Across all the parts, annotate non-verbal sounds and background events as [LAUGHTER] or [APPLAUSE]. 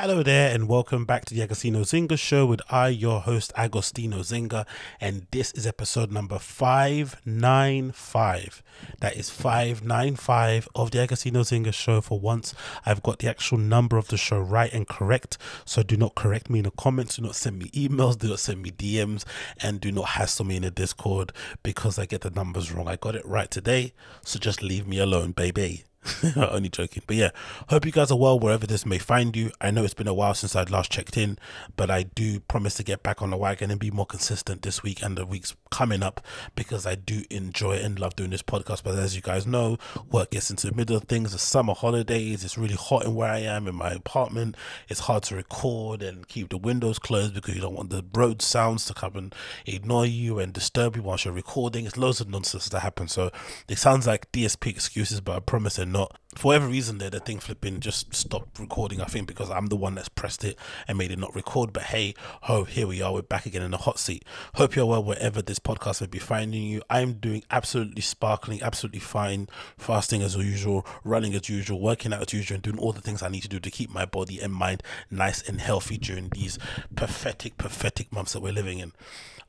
Hello there, and welcome back to the Agostinho Zinga Show with I, your host, Agostinho Zinga, and this is episode number 595. That is 595 of the Agostinho Zinga Show. For once, I've got the actual number of the show right and correct, so do not correct me in the comments, do not send me emails, do not send me DMs, and do not hassle me in the Discord because I get the numbers wrong. I got it right today, so just leave me alone, baby. [LAUGHS] Only joking. But yeah, hope you guys are well wherever this may find you. I know it's been a while since I last checked in, but I do promise to get back on the wagon and be more consistent this week and the weeks coming up because I do enjoy and love doing this podcast. But as you guys know, work gets into the middle of things. The summer holidays, it's really hot in where I am in my apartment. It's hard to record and keep the windows closed because you don't want the road sounds to come and ignore you and disturb you whilst you're recording. It's loads of nonsense that happens. So it sounds like DSP excuses, but I promise not. For whatever reason, there the thing flipping just stopped recording. I think because I'm the one that's pressed it and made it not record. But hey, ho, here we are. We're back again in the hot seat. Hope you're well wherever this podcast may be finding you. I'm doing absolutely sparkling, absolutely fine, fasting as usual, running as usual, working out as usual, and doing all the things I need to do to keep my body and mind nice and healthy during these pathetic, pathetic months that we're living in.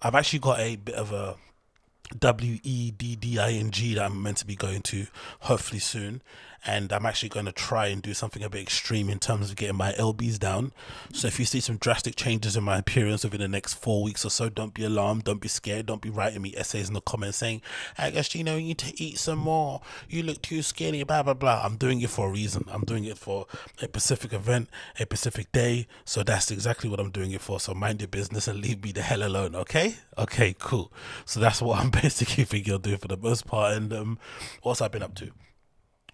I've actually got a bit of a W E D D I N G that I'm meant to be going to hopefully soon and I'm actually going to try and do something a bit extreme in terms of getting my LBs down. So if you see some drastic changes in my appearance within the next four weeks or so, don't be alarmed, don't be scared, don't be writing me essays in the comments saying, I guess you know you need to eat some more. You look too skinny, blah blah blah. I'm doing it for a reason. I'm doing it for a specific event, a specific day. So that's exactly what I'm doing it for. So mind your business and leave me the hell alone, okay? Okay, cool. So that's what I'm [LAUGHS] basically thinking of doing for the most part. And um, what's I've been up to?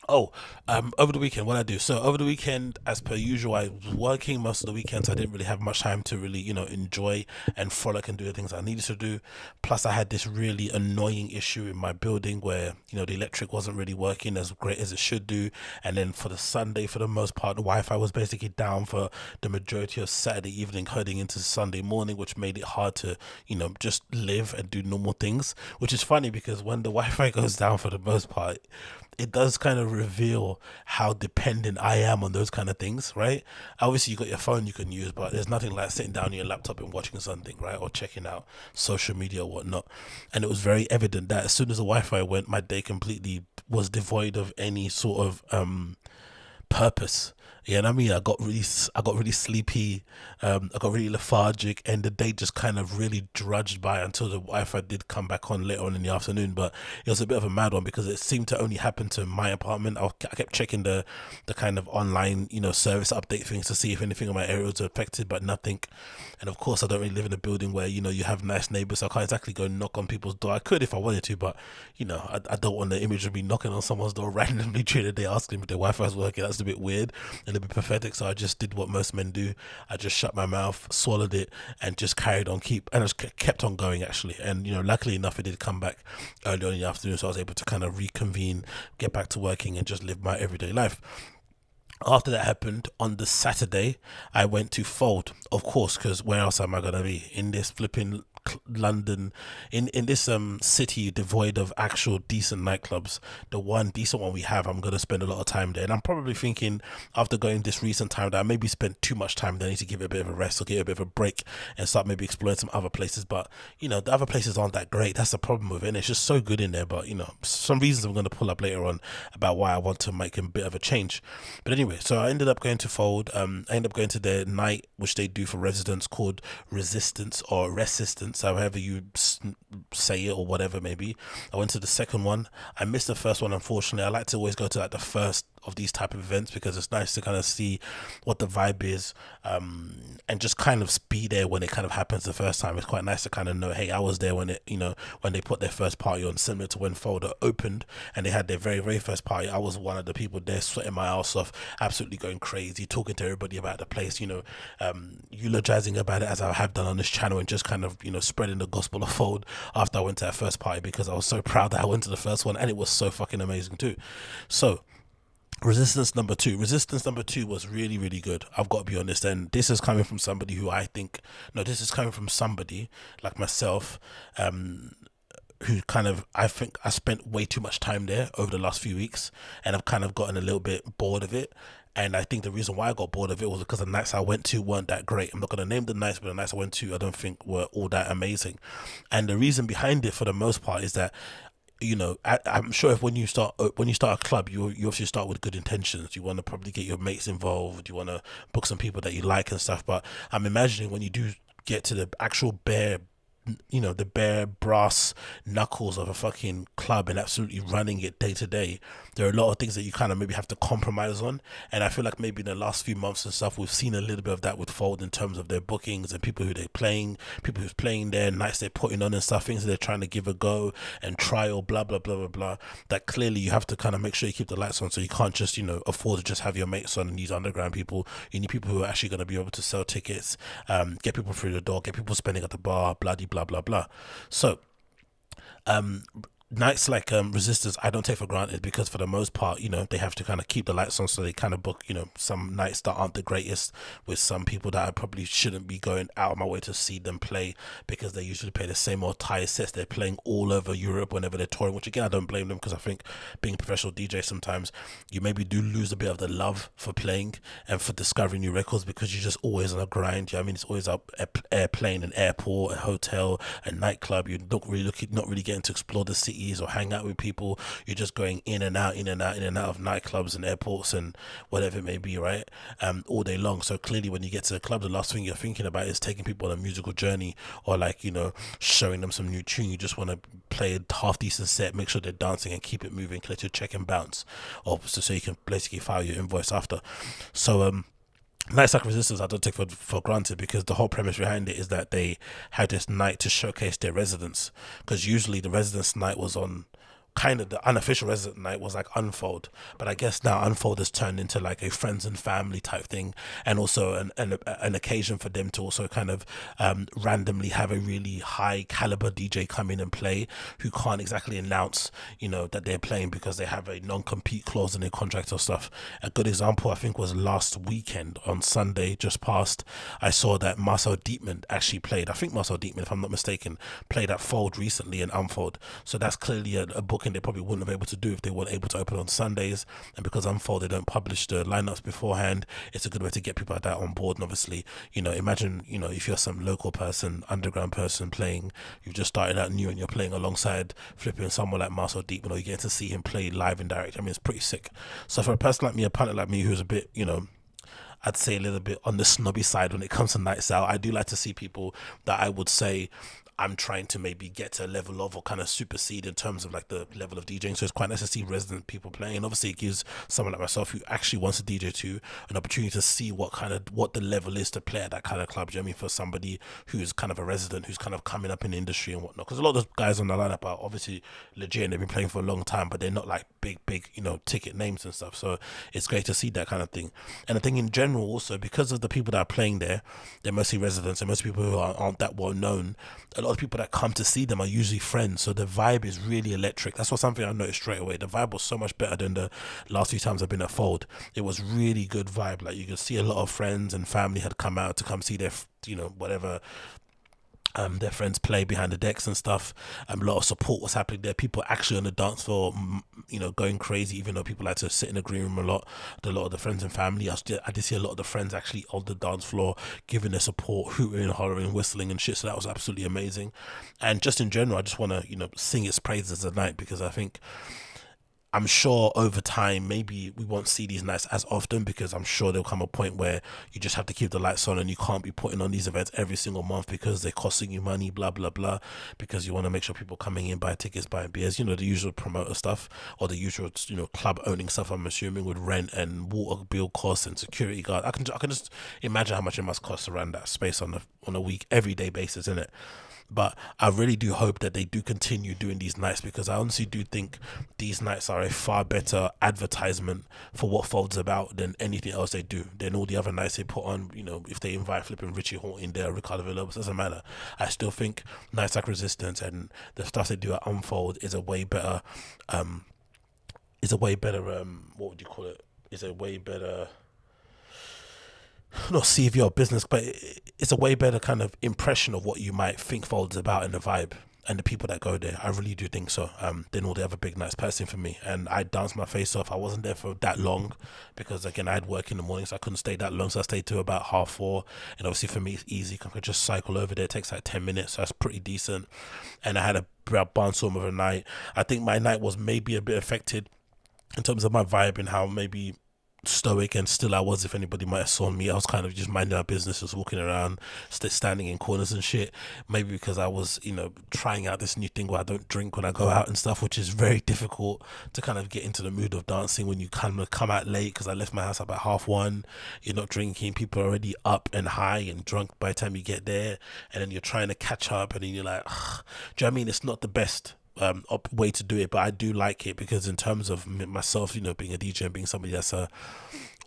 Oh, um, over the weekend, what I do. So over the weekend, as per usual, I was working most of the weekends. I didn't really have much time to really, you know, enjoy and frolic and do the things I needed to do. Plus, I had this really annoying issue in my building where, you know, the electric wasn't really working as great as it should do. And then for the Sunday, for the most part, the Wi-Fi was basically down for the majority of Saturday evening, heading into Sunday morning, which made it hard to, you know, just live and do normal things. Which is funny because when the [LAUGHS] Wi-Fi goes down for the most part, it does kind of reveal how dependent I am on those kind of things, right? Obviously, you got your phone you can use, but there's nothing like sitting down on your laptop and watching something, right? Or checking out social media or whatnot. And it was very evident that as soon as the Wi Fi went, my day completely was devoid of any sort of um, purpose what I mean? I got really, I got really sleepy. Um, I got really lethargic, and the day just kind of really drudged by until the Wi-Fi did come back on later on in the afternoon. But it was a bit of a mad one because it seemed to only happen to my apartment. I, I kept checking the, the kind of online, you know, service update things to see if anything in my area was affected, but nothing. And of course, I don't really live in a building where you know you have nice neighbors, so I can't exactly go knock on people's door. I could if I wanted to, but you know, I, I don't want the image of me knocking on someone's door [LAUGHS] randomly during the day asking if their Wi-Fi is working. That's a bit weird. And be pathetic. So I just did what most men do. I just shut my mouth, swallowed it, and just carried on, keep and just kept on going actually. And you know, luckily enough, it did come back early on in the afternoon, so I was able to kind of reconvene, get back to working, and just live my everyday life after that happened on the Saturday, I went to Fold, of course, because where else am I gonna be in this flipping London, in in this um city devoid of actual decent nightclubs, the one decent one we have, I'm gonna spend a lot of time there. And I'm probably thinking after going this recent time that I maybe spent too much time there. I need to give it a bit of a rest or get a bit of a break and start maybe exploring some other places. But you know, the other places aren't that great. That's the problem with it. And it's just so good in there. But you know, some reasons I'm gonna pull up later on about why I want to make a bit of a change. But anyway, so I ended up going to Fold. Um, I ended up going to their night which they do for residents called Resistance or Resistance however you say it or whatever maybe. I went to the second one. I missed the first one unfortunately. I like to always go to like the first of these type of events because it's nice to kind of see what the vibe is um, and just kind of be there when it kind of happens the first time. It's quite nice to kind of know, hey, I was there when it, you know, when they put their first party on, similar to when Folder opened and they had their very, very first party. I was one of the people there sweating my ass off, absolutely going crazy, talking to everybody about the place, you know, um, eulogizing about it as I have done on this channel and just kind of, you know, spreading the gospel of Fold after I went to that first party because I was so [LAUGHS] proud that I went to the first one and it was so fucking amazing too. So, Resistance number two. Resistance number two was really, really good. I've got to be honest. And this is coming from somebody who I think, no, this is coming from somebody like myself, um, who kind of, I think I spent way too much time there over the last few weeks and I've kind of gotten a little bit bored of it And I think the reason why I got bored of it was because the nights I went to weren't that great. I'm not going to name the nights, but the nights I went to, I don't think were all that amazing. And the reason behind it, for the most part, is that you know, I, am sure if when you start uh, when you start a club, you you obviously start with good intentions. You want to probably get your mates involved. You want to book some people that you like and stuff. But I'm imagining when you do get to the actual bare you know the bare brass knuckles of a fucking club and absolutely running it day to day there are a lot of things that you kind of maybe have to compromise on. And i feel like maybe in the last few months and stuff we've seen a little bit of that with fold in terms of their bookings and people who they're playing people who's playing there nights they're putting on and stuff things they're trying to give a go and trial blah blah blah blah blah that clearly you have to kind of make sure you keep the lights on. So you can't just you know afford to just have your mates on and these underground people. You need people who are actually going to be able to sell tickets um, get people through the door get people spending at the bar bloody blah blah blah. Blah. So, um, nights like um, Resistance, I don't take for granted because for the most part, you know, they have to kind of keep the lights on, so they kind of book, you know, some nights that aren't the greatest with some people that I probably shouldn't be going out of my way to see them play because they usually play the same old tire sets. They're playing all over Europe whenever they're touring, which again I don't blame them because I think being a professional DJ sometimes you maybe do lose a bit of the love for playing and for discovering new records because you're just always on a grind. You know I mean, it's always up airplane, an airport, a hotel, a nightclub. You're not really looking, not really getting to explore the city cities or hang out with people. You're just going in and out, in and out, in and out of nightclubs and airports and whatever it may be, right? Um, all day long. So clearly, when you get to the club, the last thing you're thinking about is taking people on a musical journey or like you know showing them some new tune. You just want to play a half decent set, make sure they're dancing and keep it moving, collect your check and bounce, or so, so you can basically file your invoice after. So um Nights Sack Resistance, I don't take for, for granted because the whole premise behind it is that they had this night to showcase their residents. Because usually the residence night was on kind of the unofficial resident night was like unfold. But i guess now unfold has turned into like a friends and family type thing and also an an, an occasion for them to also kind of um, randomly have a really high caliber dj come in and play who can't exactly announce you know that they're playing because they have a non-compete clause in their contract or stuff. A good example i think was last weekend on sunday just past i saw that Marcel Dettmann actually played i think Marcel Dettmann if i'm not mistaken played at fold recently in unfold. So that's clearly a, a book they probably wouldn't have been able to do if they weren't able to open on Sundays. And because Unfold they don't publish the lineups beforehand, it's a good way to get people like that on board. And obviously, you know, imagine you know if you're some local person, underground person playing, you've just started out new and you're playing alongside flipping someone like Marcel Deep, you know, you get to see him play live and direct. I mean, it's pretty sick. So for a person like me, a pilot like me who's a bit, you know, I'd say a little bit on the snobby side when it comes to nights out. I do like to see people that I would say I'm trying to maybe get to a level of or kind of supersede in terms of like the level of DJing. So it's quite nice to see resident people playing. And obviously, it gives someone like myself who actually wants to DJ to an opportunity to see what kind of what the level is to play at that kind of club. Do you know I mean for somebody who's kind of a resident who's kind of coming up in the industry and whatnot? Because a lot of those guys on the lineup are obviously legit and they've been playing for a long time, but they're not like big, big, you know, ticket names and stuff. So it's great to see that kind of thing. And I think in general also because of the people that are playing there, they're mostly residents and most people who are, aren't that well known a lot of people that come to see them are usually friends, so the vibe is really electric. That's what something I noticed straight away. The vibe was so much better than the last few times I've been at Fold. It was really good vibe. Like you could see a lot of friends and family had come out to come see their, you know, whatever um, their friends play behind the decks and stuff. Um, a lot of support was happening there. People actually on the dance floor, you know, going crazy. Even though people like to sit in the green room a lot, a lot of the friends and family. I, I did see a lot of the friends actually on the dance floor giving their support, hooting, hollering, whistling, and shit. So that was absolutely amazing. And just in general, I just want to you know sing its praises tonight because I think I'm sure over time, maybe we won't see these nights as often because I'm sure there'll come a point where you just have to keep the lights on and you can't be putting on these events every single month because they're costing you money, blah, blah, blah, because you want to make sure people coming in, buy tickets, buy beers, you know, the usual promoter stuff or the usual, you know, club owning stuff, I'm assuming, with rent and water bill costs and security guard. I can, I can just imagine how much it must cost to run that space on a, on a week, everyday basis, isn't it? But I really do hope that they do continue doing these nights because I honestly do think these nights are a far better advertisement for what Fold's about than anything else they do. Than all the other nights they put on, you know, if they invite flipping Richie Hawtin there, Ricardo Villalobos, doesn't matter. I still think nights like Resistance and the stuff they do at Unfold is a way better, um, is a way better, um, what would you call it? Is a way better not CV or business, but it's a way better kind of impression of what you might think Fold's about in the vibe. and the people that go there. I really do think so. Um, than all the other big nights personally for me. And I danced my face off. I wasn't there for that long because again I had work in the morning, so I couldn't stay that long. So I stayed to about half four. And obviously for me it's easy. I could just cycle over there. It takes like ten minutes. So that's pretty decent. And I had a barnstorm of a night. I think my night was maybe a bit affected in terms of my vibe and how maybe stoic and still I was. If anybody might have saw me, I was kind of just minding my business, just walking around, st- standing in corners and shit. Maybe because I was, you know, trying out this new thing where I don't drink when I go out and stuff, which is very difficult to kind of get into the mood of dancing when you kind of come out late. Because I left my house about half one. You're not drinking. People are already up and high and drunk by the time you get there, and then you're trying to catch up, and then you're like, do you know I mean? It's not the best um, way to do it, but I do like it because in terms of myself, you know, being a DJ and being somebody that's a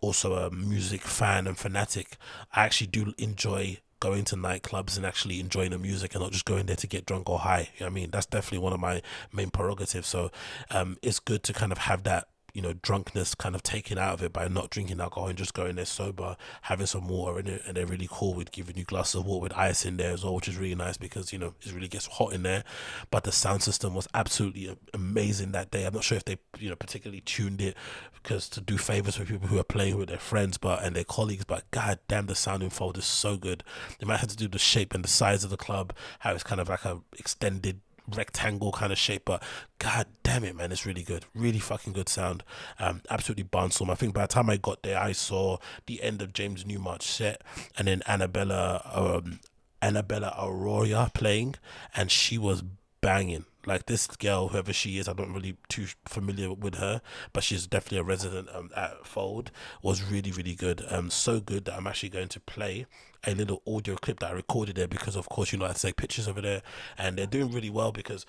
also a music fan and fanatic, I actually do enjoy going to nightclubs and actually enjoying the music and not just going there to get drunk or high. You know I mean, that's definitely one of my main prerogatives. So um, it's good to kind of have that you know drunkenness kind of taken out of it by not drinking alcohol and just going there sober having some water in it and they're really cool with giving you glasses of water with ice in there as well which is really nice because you know it really gets hot in there. But the sound system was absolutely amazing that day. I'm not sure if they you know particularly tuned it because to do favors for people who are playing with their friends but and their colleagues but god damn the sounding fold is so good. They might have to do the shape and the size of the club how it's kind of like a extended rectangle kind of shape, but god damn it, man, it's really good, really fucking good sound. Um, absolutely barnstorm. I think by the time I got there, I saw the end of James Newmarch set, and then Annabella, um, Annabella Aurora playing, and she was banging. Like this girl, whoever she is, I'm not really too familiar with her, but she's definitely a resident um, at Fold. Was really really good. Um, so good that I'm actually going to play a little audio clip that I recorded there because, of course, you know I take pictures over there, and they're doing really well because.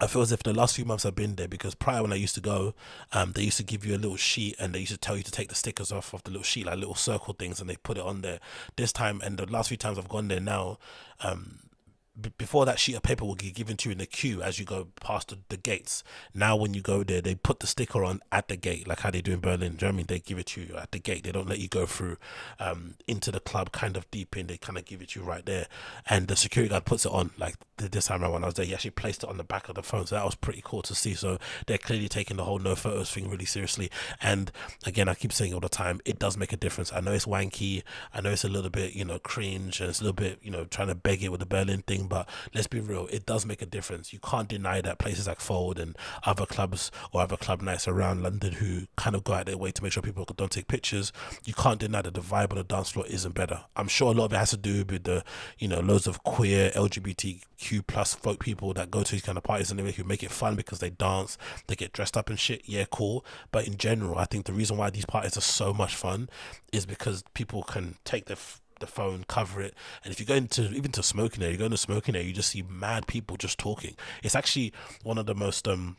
I feel as if the last few months I've been there because prior when I used to go, um, they used to give you a little sheet and they used to tell you to take the stickers off of the little sheet, like little circle things, and they put it on there. This time and the last few times I've gone there now, um, before that sheet of paper will get given to you in the queue as you go past the, the, gates. Now, when you go there, they put the sticker on at the gate, like how they do in Berlin, Germany. They give it to you at the gate. They don't let you go through um, into the club, kind of deep in. They kind of give it to you right there, and the security guard puts it on. Like this time around when I was there, he actually placed it on the back of the phone, so that was pretty cool to see. So they're clearly taking the whole no photos thing really seriously. And again, I keep saying all the time, it does make a difference. I know it's wanky. I know it's a little bit, you know, cringe, and it's a little bit, you know, trying to beg it with the Berlin thing but let's be real, it does make a difference. You can't deny that places like Fold and other clubs or other club nights around London who kind of go out their way to make sure people don't take pictures, you can't deny that the vibe on the dance floor isn't better. I'm sure a lot of it has to do with the, you know, loads of queer LGBTQ plus folk people that go to these kind of parties anyway who make it fun because they dance, they get dressed up and shit. Yeah, cool. But in general, I think the reason why these parties are so much fun is because people can take their the phone, cover it. And if you go into even to smoking area, you go into smoking area, you just see mad people just talking. It's actually one of the most um,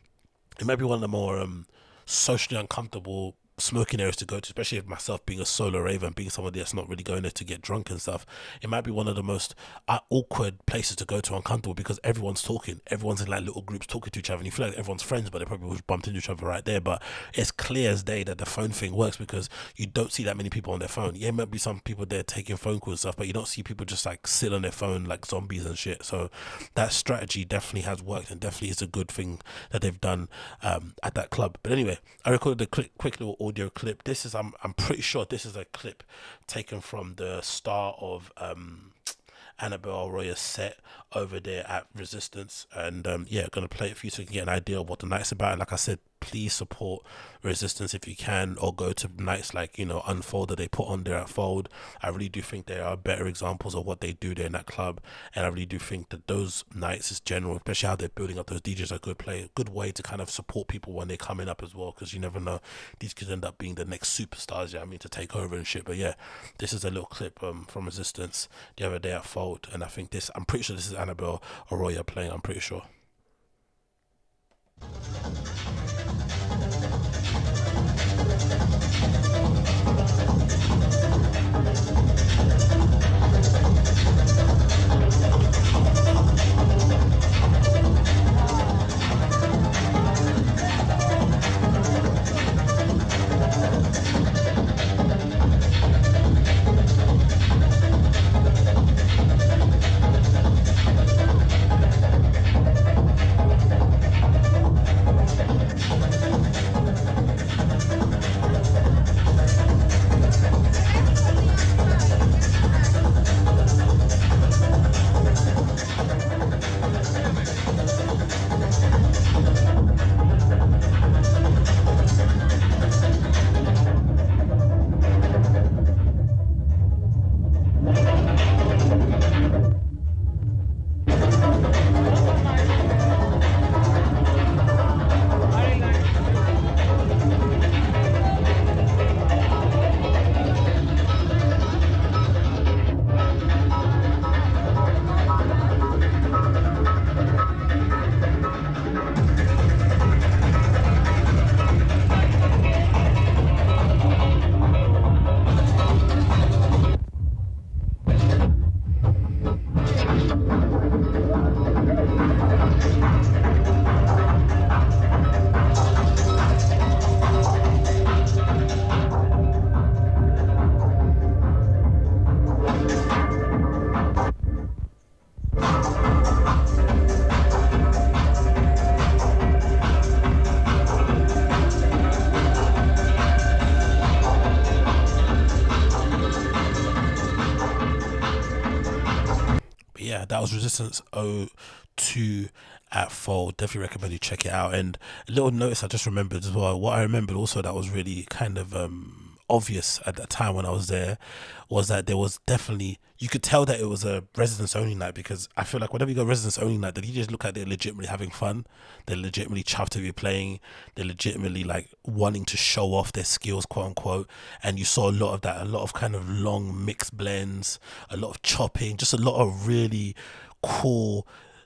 it might be one of the more um socially uncomfortable smoking areas to go to, especially if myself being a solo raver and being somebody that's not really going there to get drunk and stuff, it might be one of the most uh, awkward places to go to, uncomfortable because everyone's talking, everyone's in like little groups talking to each other, and you feel like everyone's friends, but they probably bumped into each other right there. But it's clear as day that the phone thing works because you don't see that many people on their phone. Yeah, might be some people there taking phone calls and stuff, but you don't see people just like sit on their phone like zombies and shit. So that strategy definitely has worked and definitely is a good thing that they've done um, at that club. But anyway, I recorded a quick, quick little audio clip. This is I'm I'm pretty sure this is a clip taken from the start of um Annabelle Roya's set over there at Resistance, and um, yeah, gonna play it for you so you can get an idea of what the night's about. And like I said, please support Resistance if you can, or go to nights like you know Unfold that they put on there at Fold. I really do think there are better examples of what they do there in that club, and I really do think that those nights is general, especially how they're building up those DJs, are good play, a good way to kind of support people when they're coming up as well, because you never know these could end up being the next superstars. Yeah, I mean to take over and shit. But yeah, this is a little clip um, from Resistance the other day at Fold, and I think this. I'm pretty sure this is Annabelle Arroyo playing. I'm pretty sure. Resistance 02 at Fold. Definitely recommend you check it out. And a little notice I just remembered as well. What I remembered also that was really kind of um obvious at that time when I was there was that there was definitely you could tell that it was a residence only night because I feel like whenever you go residence only night, you just look like they're legitimately having fun, they're legitimately chuffed to be playing, they're legitimately like wanting to show off their skills, quote unquote. And you saw a lot of that, a lot of kind of long mixed blends, a lot of chopping, just a lot of really cool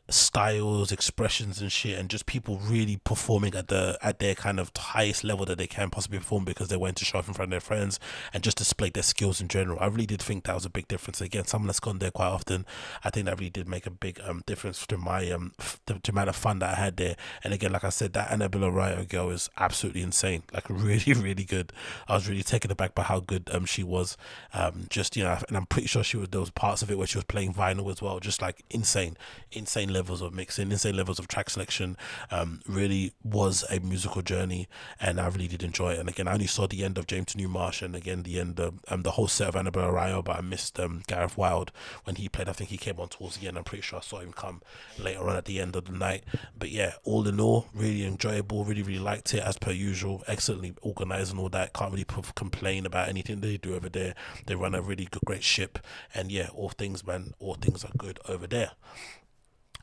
styles, expressions, and shit, and just people really performing at the at their kind of highest level that they can possibly perform because they went to show off in front of their friends and just display their skills in general. I really did think that was a big difference. Again, someone that's gone there quite often, I think that really did make a big um difference to my um the, the amount of fun that I had there. And again, like I said, that Annabella Ryo girl is absolutely insane. Like [LAUGHS] really, really good. I was really taken aback by how good um she was. Um, just you know, and I'm pretty sure she was those parts of it where she was playing vinyl as well, just like insane, insane levels of mixing, insane levels of track selection. Um, really was a musical journey, and I really did enjoy it. And again, I only saw the end of James Newmarsh, and again the end of um, the whole set of Annabelle Ryo, but I missed um, Gareth Wild when he played. I think he came on towards the end. I'm pretty sure I saw him come later on at the end of the night. But yeah, all in all, really enjoyable. Really, really liked it as per usual. Excellently organized and all that. Can't really complain about anything they do over there. They run a really good, great ship, and yeah, all things, man, all things are good over there.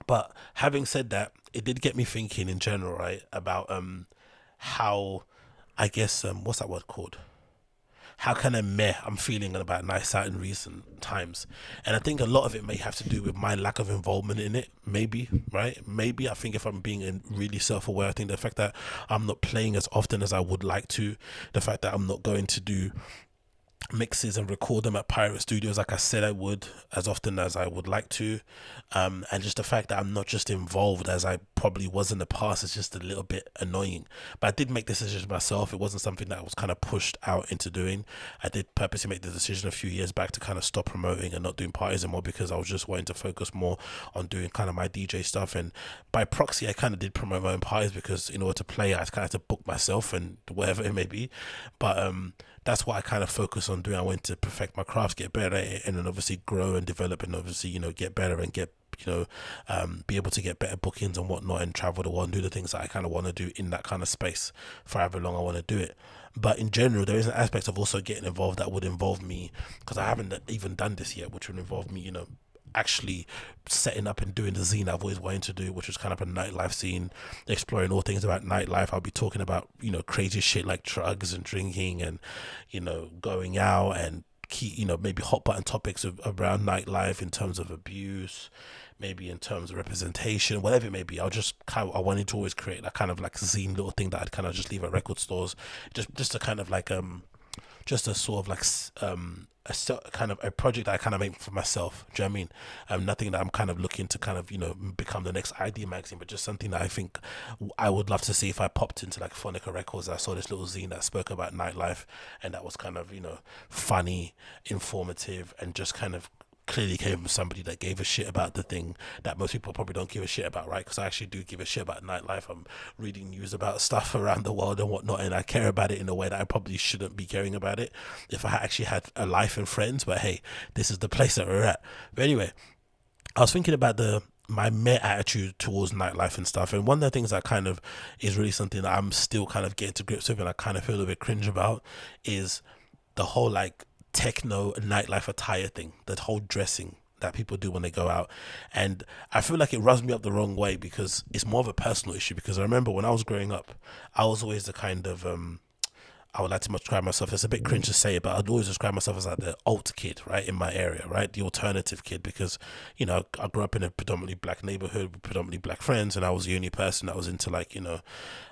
But having said that, it did get me thinking in general, right, about um how I guess um what's that word called? How kind of meh I'm feeling about Nice Out in recent times. And I think a lot of it may have to do with my lack of involvement in it. Maybe, right? Maybe I think if I'm being really self aware, I think the fact that I'm not playing as often as I would like to, the fact that I'm not going to do mixes and record them at Pirate Studios like I said I would as often as I would like to. Um, and just the fact that I'm not just involved as I probably was in the past is just a little bit annoying. But I did make decisions myself. It wasn't something that I was kind of pushed out into doing. I did purposely make the decision a few years back to kind of stop promoting and not doing parties anymore because I was just wanting to focus more on doing kind of my DJ stuff. And by proxy I kind of did promote my own parties because in order to play I kind of had to book myself and whatever it may be. But um that's what I kind of focus on doing. I went to perfect my craft, get better and then obviously grow and develop, and obviously you know get better and get you know um, be able to get better bookings and whatnot, and travel the world and do the things that I kind of want to do in that kind of space for however long I want to do it. But in general, there is an aspect of also getting involved that would involve me because I haven't even done this yet, which would involve me, you know, actually setting up and doing the zine I've always wanted to do, which was kind of a nightlife scene, exploring all things about nightlife. I'll be talking about, you know, crazy shit like drugs and drinking and, you know, going out and key, you know, maybe hot button topics of, around nightlife in terms of abuse, maybe in terms of representation, whatever it may be. I'll just kind of, I wanted to always create that kind of like zine little thing that I'd kind of just leave at record stores, just, just to kind of like, um, just a sort of like, um, a kind of a project that I kind of make for myself. Do you know I mean? Um, nothing that I'm kind of looking to kind of you know become the next ID magazine, but just something that I think I would love to see if I popped into like Phonica Records. I saw this little zine that spoke about nightlife, and that was kind of you know funny, informative, and just kind of clearly came from somebody that gave a shit about the thing that most people probably don't give a shit about, right? Because I actually do give a shit about nightlife. I'm reading news about stuff [LAUGHS] around the world and whatnot, and I care about it in a way that I probably shouldn't be caring about it if I actually had a life and friends. But hey, this is the [LAUGHS] place that we're at. But anyway, I was thinking about the my mere attitude towards nightlife and stuff. And one of the things that kind of is really something that I'm still kind of getting to grips with and I kind of feel a bit cringe about is the whole like techno nightlife attire thing, that whole dressing that people do when they go out. And I feel like it rubs me up the wrong way because it's more of a personal issue. Because I remember when I was growing up, I was always the kind of um, I would like to describe myself. It's a bit cringe to say but I'd always describe myself as like the alt kid, right, in my area, right, the alternative kid, because you know I grew up in a predominantly black neighborhood with predominantly black friends, and I was the only person that was into like you know,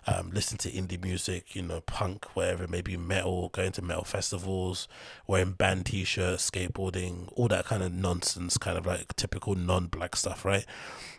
um, listening to indie music, you know, punk, wherever, maybe metal, going to metal festivals, wearing band t-shirts, skateboarding, all that kind of nonsense, kind of like typical non-black stuff, right.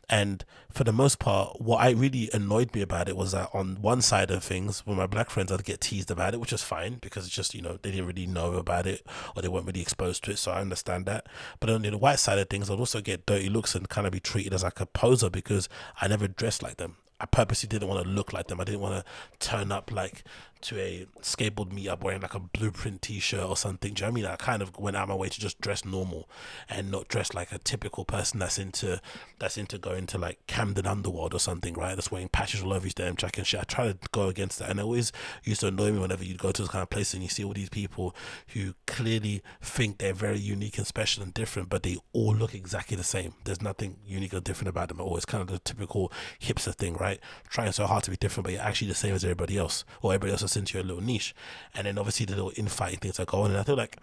And for the most part, what I really annoyed me about it was that on one side of things, with my black friends, I'd get teased about it, which is fine because it's just, you know, they didn't really know about it or they weren't really exposed to it. So I understand that. But on the white side of things, I'd also get dirty looks and kind of be treated as like a poser because I never dressed like them. I purposely didn't want to look like them. I didn't want to turn up like to a skateboard meetup wearing like a blueprint t-shirt or something. Do you know what I mean? I kind of went out of my way to just dress normal and not dress like a typical person that's into that's into going to like Camden Underworld or something, right? That's wearing patches all over his damn jacket and shit. I try to go against that and it always used to annoy me whenever you'd go to this kind of place and you see all these people who clearly think they're very unique and special and different, but they all look exactly the same. There's nothing unique or different about them at all. It's kind of the typical hipster thing, right? Trying so hard to be different, but you're actually the same as everybody else, or everybody else is into your little niche. And then obviously the little infighting things that go on. And I feel like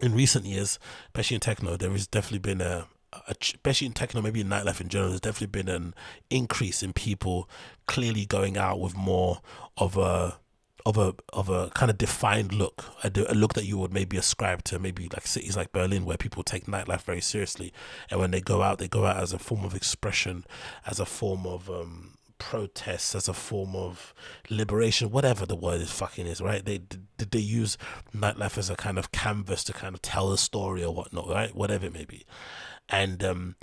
in recent years, especially in techno, there has definitely been a, a, especially in techno, maybe in nightlife in general, there's definitely been an increase in people clearly going out with more of a of a of a kind of defined look, a, a, look that you would maybe ascribe to maybe like cities like Berlin, where people take nightlife very seriously, and when they go out, they go out as a form of expression, as a form of um, protest as a form of liberation, whatever the word is fucking is, right? They did they use nightlife as a kind of canvas to kind of tell a story or whatnot, right? Whatever it may be, and um,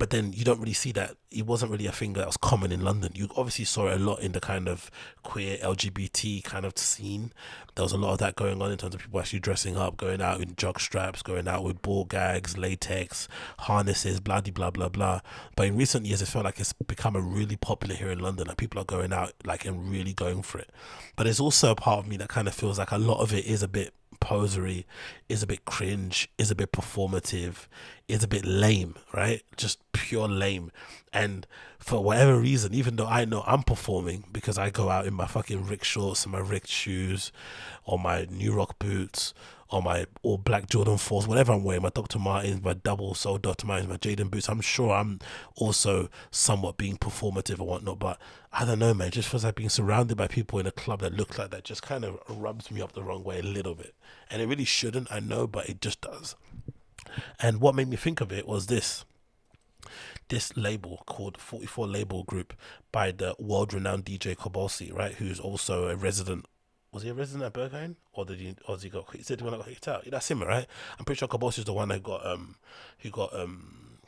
but then you don't really see that it wasn't really a thing that was common in London. You obviously saw it a lot in the kind of queer LGBT kind of scene. There was a lot of that going on in terms of people actually dressing up, going out in jog straps, going out with ball gags, latex, harnesses, blah blah blah blah. But in recent years, it felt like it's become a really popular here in London, and people are going out like and really going for it. But there's also a part of me that kind of feels like a lot of it is a bit posery, is a bit cringe, is a bit performative, is a bit lame, right? Just pure lame. And for whatever reason, even though I know I'm performing because I go out in my fucking Rick shorts and my Rick shoes or my New Rock boots or my all black Jordan 4s, whatever I'm wearing, my Dr. Martens, my double sole Dr. Martens, my Jadon boots, I'm sure I'm also somewhat being performative or whatnot. But I don't know, man. Just feels like being surrounded by people in a club that look like that just kind of rubs me up the wrong way a little bit. And it really shouldn't, I know, but it just does. And what made me think of it was this this label called 44 Label Group by the world renowned DJ Kobosil, right? Who's also a resident was he a resident at Berghain, or did he, or did he got? He said the one that got kicked out. Yeah, that's him, right? I'm pretty sure Kabos is the one that got um, who got um,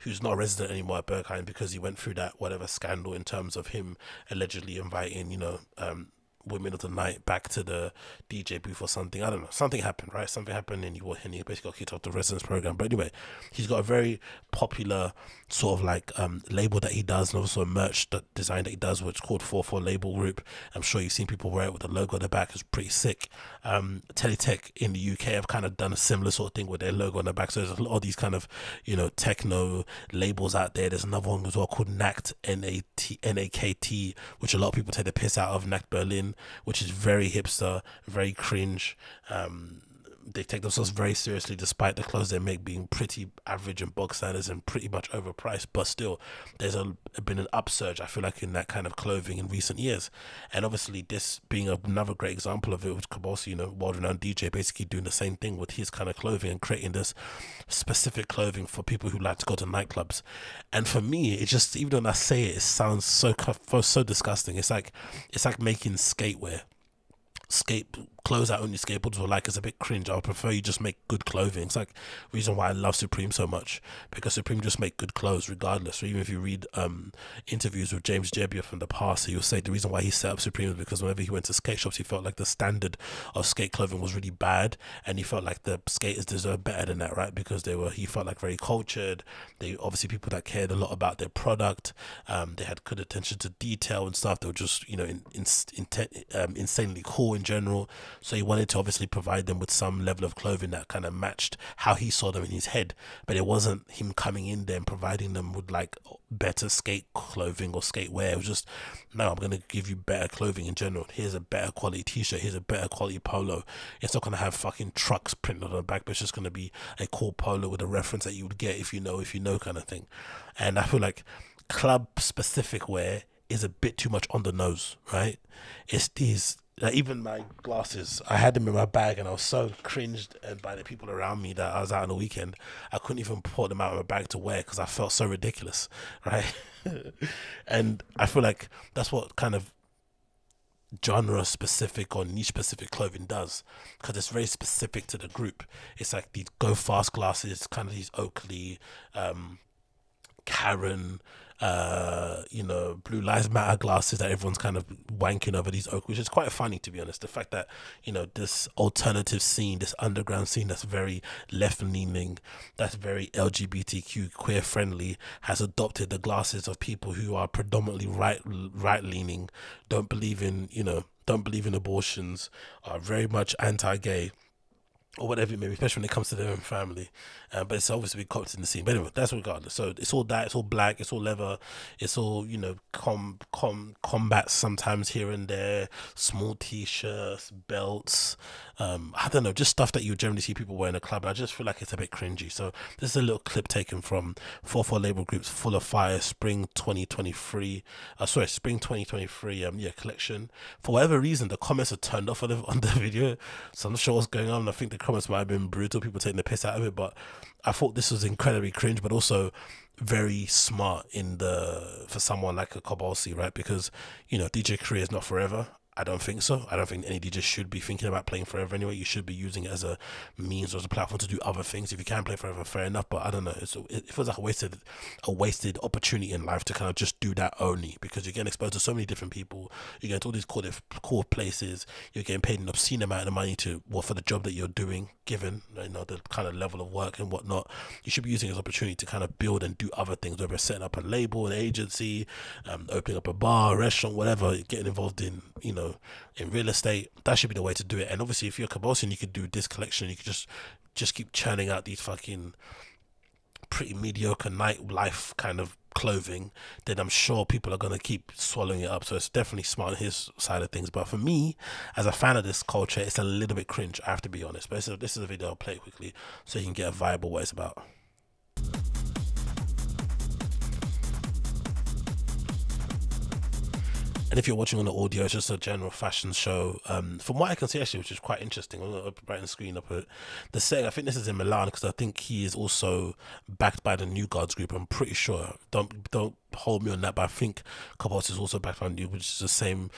who's not a resident anymore at Berghain because he went through that whatever scandal in terms of him allegedly inviting, you know, um, women of the night back to the DJ booth or something. I don't know. Something happened, right? Something happened, and he and he basically got kicked off the residence program. But anyway, he's got a very popular sort of like um, label that he does, and also a merch that design that he does, which is called Four Four Label Group. I'm sure you've seen people wear it with the logo on the back. It's pretty sick. Um, Teletech in the UK have kind of done a similar sort of thing with their logo on the back. So there's a lot of these kind of you know techno labels out there. There's another one as well called Nakt N A T N A K T, which a lot of people take the piss out of. Nakt Berlin which is very hipster, very cringe. Um, they take themselves very seriously despite the clothes they make being pretty average and bog standards and pretty much overpriced but still there's a, been an upsurge i feel like in that kind of clothing in recent years. And obviously this being another great example of it with Kobosil, you know world-renowned dj basically doing the same thing with his kind of clothing and creating this specific clothing for people who like to go to nightclubs. And for me it just even when i say it it sounds so so disgusting. It's like it's like making skatewear skate clothes that only skateboarders will like is a bit cringe. I would prefer you just make good clothing. It's like reason why I love Supreme so much because Supreme just make good clothes regardless. So even if you read um, interviews with James Jebbia from the past, he'll say the reason why he set up Supreme is because whenever he went to skate shops, he felt like the standard of skate clothing was really bad, and he felt like the skaters deserved better than that, right? Because they were he felt like very cultured. They obviously people that cared a lot about their product. Um, they had good attention to detail and stuff. They were just you know in, in, in um, insanely cool in general. So he wanted to obviously provide them with some level of clothing that kind of matched how he saw them in his head. But it wasn't him coming in there and providing them with like better skate clothing or skate wear. It was just, no, I'm going to give you better clothing in general. Here's a better quality t shirt. Here's a better quality polo. It's not going to have fucking trucks printed on the back, but it's just going to be a cool polo with a reference that you would get if you know, if you know, kind of thing. And I feel like club specific wear is a bit too much on the nose, right? It's these like even my glasses, I had them in my bag, and I was so cringed and by the people around me that I was out on the weekend. I couldn't even put them out of my bag to wear because I felt so ridiculous, [LAUGHS] right? and I feel like that's what kind of genre specific or niche specific clothing does because it's very specific to the group. It's like these go fast glasses, kind of these Oakley, um, Karen, uh, you know, Blue Lives Matter glasses that everyone's kind of wanking over these oak, which is quite funny to be honest. The fact that you know this alternative scene, this underground scene that's very left leaning, that's very LGBTQ queer friendly, has adopted the glasses of people who are predominantly right right leaning, don't believe in you know, don't believe in abortions, are very much anti gay or whatever it may be, especially when it comes to their own family. Uh, but it's obviously copped in the scene. But anyway, that's regardless. So it's all that, it's all black, it's all leather, it's all, you know, com com combat sometimes here and there, small t shirts, belts, um, I don't know, just stuff that you generally see people wear in a club. I just feel like it's a bit cringy. So this is a little clip taken from 4 4 label groups Full of Fire Spring 2023. Uh, sorry, Spring 2023 um yeah collection. For whatever reason, the comments are turned off on the [LAUGHS] on the video. So I'm not sure what's going on. I think the comments might have been brutal, people taking the piss out of it, but I thought this was incredibly cringe, but also very smart in the for someone like a Kobosil, right? Because you know DJ career is not forever. I don't think so. I don't think any DJ should be thinking about playing forever anyway. You should be using it as a means or as a platform to do other things. If you can play forever, fair enough. But I don't know. It's, it feels like a wasted, a wasted opportunity in life to kind of just do that only because you're getting exposed to so many different people. You get to all these cool, cool places. You're getting paid an obscene amount of money to well for the job that you're doing, given you know the kind of level of work and whatnot. You should be using this opportunity to kind of build and do other things, whether it's setting up a label, an agency, um, opening up a bar, a restaurant, whatever. Getting involved in you know in real estate, that should be the way to do it. And obviously, if you're a Kabosian, you could do this collection. You could just just keep churning out these fucking pretty mediocre nightlife kind of clothing, then I'm sure people are gonna keep swallowing it up. So it's definitely smart on his side of things. But for me, as a fan of this culture, it's a little bit cringe. I have to be honest. But this is, this is a video I'll play quickly so you can get a vibe of what it's about. And if you're watching on the audio, it's just a general fashion show. Um, from what I can see, actually, which is quite interesting. I'm going to brighten the screen up. The setting, I think this is in Milan because I think he is also backed by the New Guards group. I'm pretty sure. Don't don't hold me on that, but I think Kabos is also backed by New, which is the same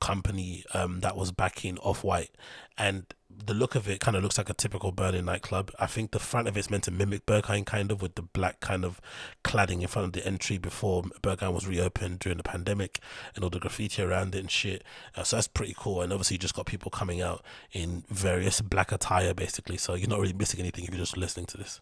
company um, that was backing Off White, and the look of it kind of looks like a typical Berlin nightclub. I think the front of it's meant to mimic Berghain kind of with the black kind of cladding in front of the entry before Berghain was reopened during the pandemic and all the graffiti around it and shit. Uh, so that's pretty cool. And obviously, you just got people coming out in various black attire basically. So you're not really missing anything if you're just listening to this.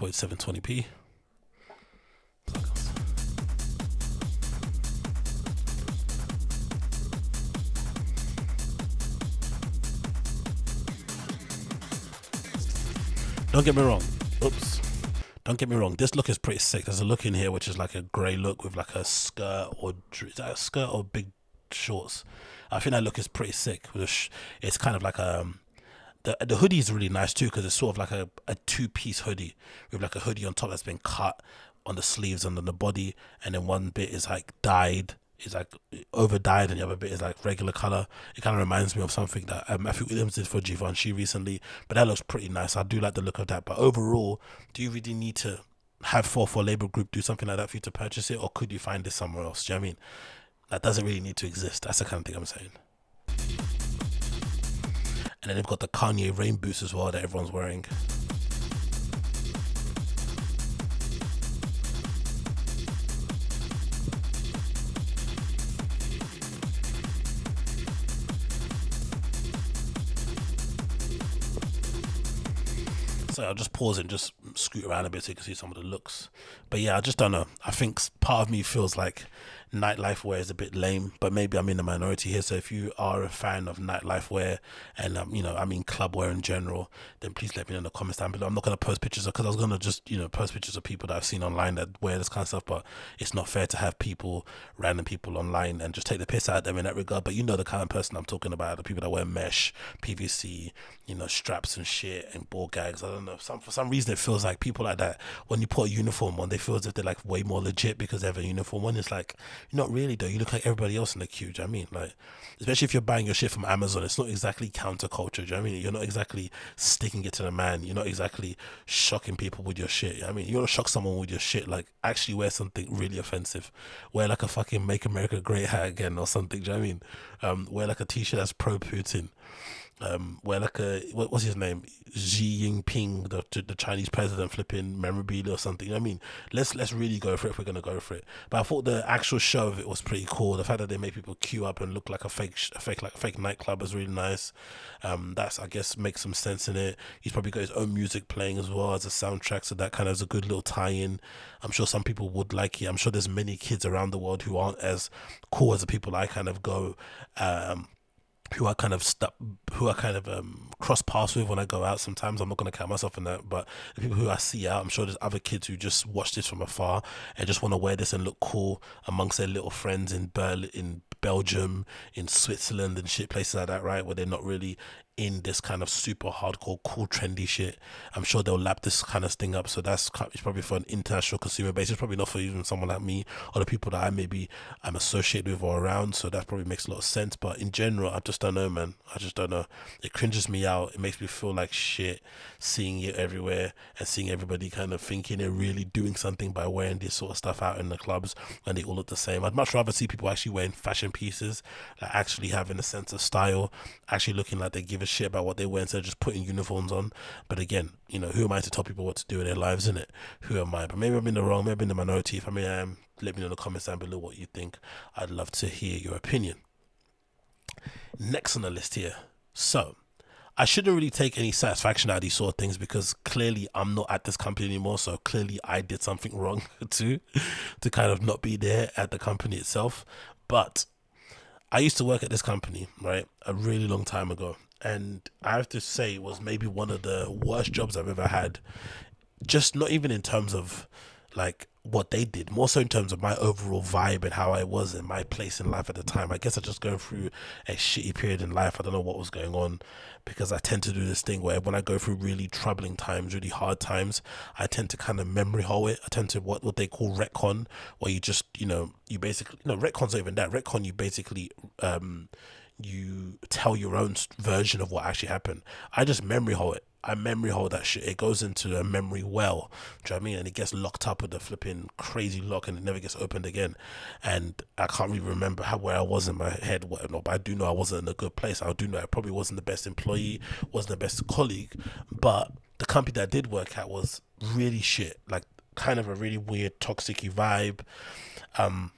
Well, that's 720p. Don't get me wrong. Oops. Don't get me wrong. This look is pretty sick. There's a look in here which is like a grey look with like a skirt or is that a skirt or big shorts. I think that look is pretty sick. It's kind of like a um, the the hoodie is really nice too because it's sort of like a, a two piece hoodie with like a hoodie on top that's been cut on the sleeves and on the body, and then one bit is like dyed is like over dyed and the other bit is like regular color. It kind of reminds me of something that um, Matthew Williams did for Givenchy recently, but that looks pretty nice. I do like the look of that. But overall, do you really need to have four four label group do something like that for you to purchase it, or could you find this somewhere else? Do you know I mean? That doesn't really need to exist. That's the kind of thing I'm saying. And then they've got the Kanye rain boots as well that everyone's wearing. so I'll just pause and just scoot around a bit so you can see some of the looks. But yeah, I just don't know. I think part of me feels like nightlife wear is a bit lame, but maybe I'm in the minority here. So if you are a fan of nightlife wear and um, you know, I mean club wear in general, then please let me know in the comments down below. I'm not gonna post pictures because I was gonna just you know post pictures of people that I've seen online that wear this kind of stuff, but it's not fair to have people, random people online, and just take the piss out of them in that regard. But you know the kind of person I'm talking about, the people that wear mesh, PVC, you know, straps and shit and ball gags. I don't know. Some for some reason it feels like people like that when you put a uniform on, they feel as if they're like way more legit because they have a uniform on. It's like not really though. You look like everybody else in the queue. Do you know I mean like, especially if you're buying your shit from Amazon, it's not exactly counterculture. Do you know I mean you're not exactly sticking it to the man. You're not exactly shocking people with your shit. You know I mean you want to shock someone with your shit. Like actually wear something really offensive. Wear like a fucking "Make America Great" hat again or something. Do you know I mean? Um, wear like a t-shirt that's pro Putin um, where like a what, what's his name, Xi Jinping, the the Chinese president, flipping memorabilia or something. I mean, let's let's really go for it if we're gonna go for it. But I thought the actual show of it was pretty cool. The fact that they made people queue up and look like a fake, a fake like fake nightclub was really nice. Um, that's I guess makes some sense in it. He's probably got his own music playing as well as a soundtrack, so that kind of is a good little tie-in. I'm sure some people would like it. I'm sure there's many kids around the world who aren't as cool as the people I kind of go. Um, who I kind of stuck, who I kind of um, cross paths with when I go out. Sometimes I'm not going to count myself in that, but the people who I see out, I'm sure there's other kids who just watch this from afar and just want to wear this and look cool amongst their little friends in Berlin, in Belgium, in Switzerland, and shit places like that, right? Where they're not really in this kind of super hardcore, cool, trendy shit. I'm sure they'll lap this kind of thing up. So that's it's probably for an international consumer base. It's probably not for even someone like me or the people that I maybe I'm associated with or around. So that probably makes a lot of sense. But in general, I just don't know, man. I just don't know. It cringes me out. It makes me feel like shit seeing it everywhere and seeing everybody kind of thinking they're really doing something by wearing this sort of stuff out in the clubs and they all look the same. I'd much rather see people actually wearing fashion pieces, like actually having a sense of style, actually looking like they give a shit about what they wear instead of just putting uniforms on. But again, you know, who am I to tell people what to do in their lives, isn't it? Who am I? But maybe I'm in the wrong, maybe I'm in the minority. If I mean I am, um, let me know in the comments down below what you think. I'd love to hear your opinion. Next on the list here. So, I shouldn't really take any satisfaction out of these sort of things because clearly I'm not at this company anymore. So clearly I did something [LAUGHS] wrong [LAUGHS] too, to kind of not be there at the company itself. But I used to work at this company, right, a really long time ago. And I have to say, it was maybe one of the worst jobs I've ever had. Just not even in terms of like what they did, more so in terms of my overall vibe and how I was in my place in life at the time. I guess I just going through a shitty period in life. I don't know what was going on because I tend to do this thing where when I go through really troubling times, really hard times, I tend to kind of memory hole it. I tend to what what they call retcon, where you just you know you basically no retcon's not even that. Retcon you basically um you tell your own version of what actually happened. I just memory hole it. I memory hold that shit. It goes into a memory well. Do you know what I mean? And it gets locked up with a flipping crazy lock and it never gets opened again. And I can't really remember how where I was in my head, whatnot, but I do know I wasn't in a good place. I do know I probably wasn't the best employee, wasn't the best colleague. But the company that I did work at was really shit. Like kind of a really weird toxic vibe. Um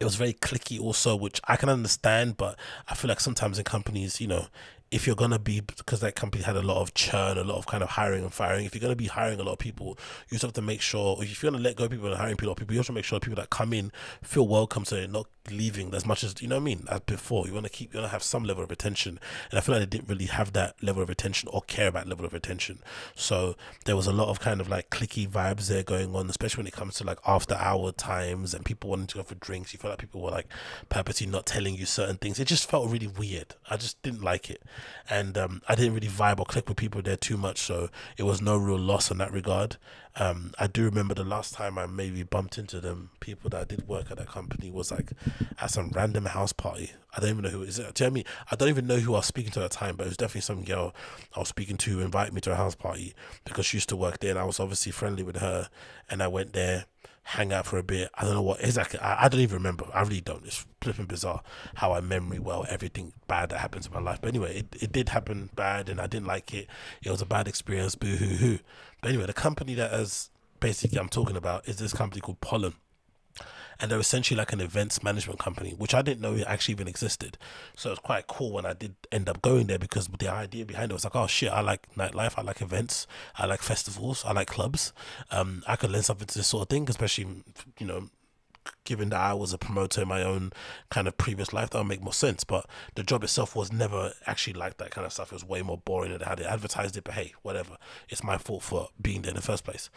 it was very clicky also, which I can understand, but I feel like sometimes in companies, you know, if you're gonna be because that company had a lot of churn, a lot of kind of hiring and firing. If you're gonna be hiring a lot of people, you just have to make sure. If you're gonna let go of people and hiring people, people, you have to make sure people that come in feel welcome, so they're not leaving as much as you know what I mean as before. You want to keep, you want to have some level of retention, and I feel like they didn't really have that level of retention or care about level of retention. So there was a lot of kind of like clicky vibes there going on, especially when it comes to like after hour times and people wanting to go for drinks. You felt like people were like purposely not telling you certain things. It just felt really weird. I just didn't like it and um, I didn't really vibe or click with people there too much, so it was no real loss in that regard. Um, I do remember the last time I maybe bumped into them, people that did work at that company was like at some random house party. I don't even know who it is. Do you know I? I don't even know who I was speaking to at the time, but it was definitely some girl I was speaking to who invited me to a house party because she used to work there, and I was obviously friendly with her, and I went there hang out for a bit. I don't know what exactly. I, I don't even remember. I really don't. It's flipping bizarre how I memory well everything bad that happens in my life. But anyway, it, it did happen bad, and I didn't like it. It was a bad experience. Boo hoo hoo. But anyway, the company that basically I'm talking about is this company called Pollen and they're essentially like an events management company, which I didn't know actually even existed. So it's quite cool when I did end up going there because the idea behind it was like, oh shit, I like nightlife, I like events, I like festivals, I like clubs. Um, I could learn something to this sort of thing, especially you know given that I was a promoter in my own kind of previous life, that would make more sense. But the job itself was never actually like that kind of stuff. It was way more boring than how they advertised it. But hey, whatever. It's my fault for being there in the first place.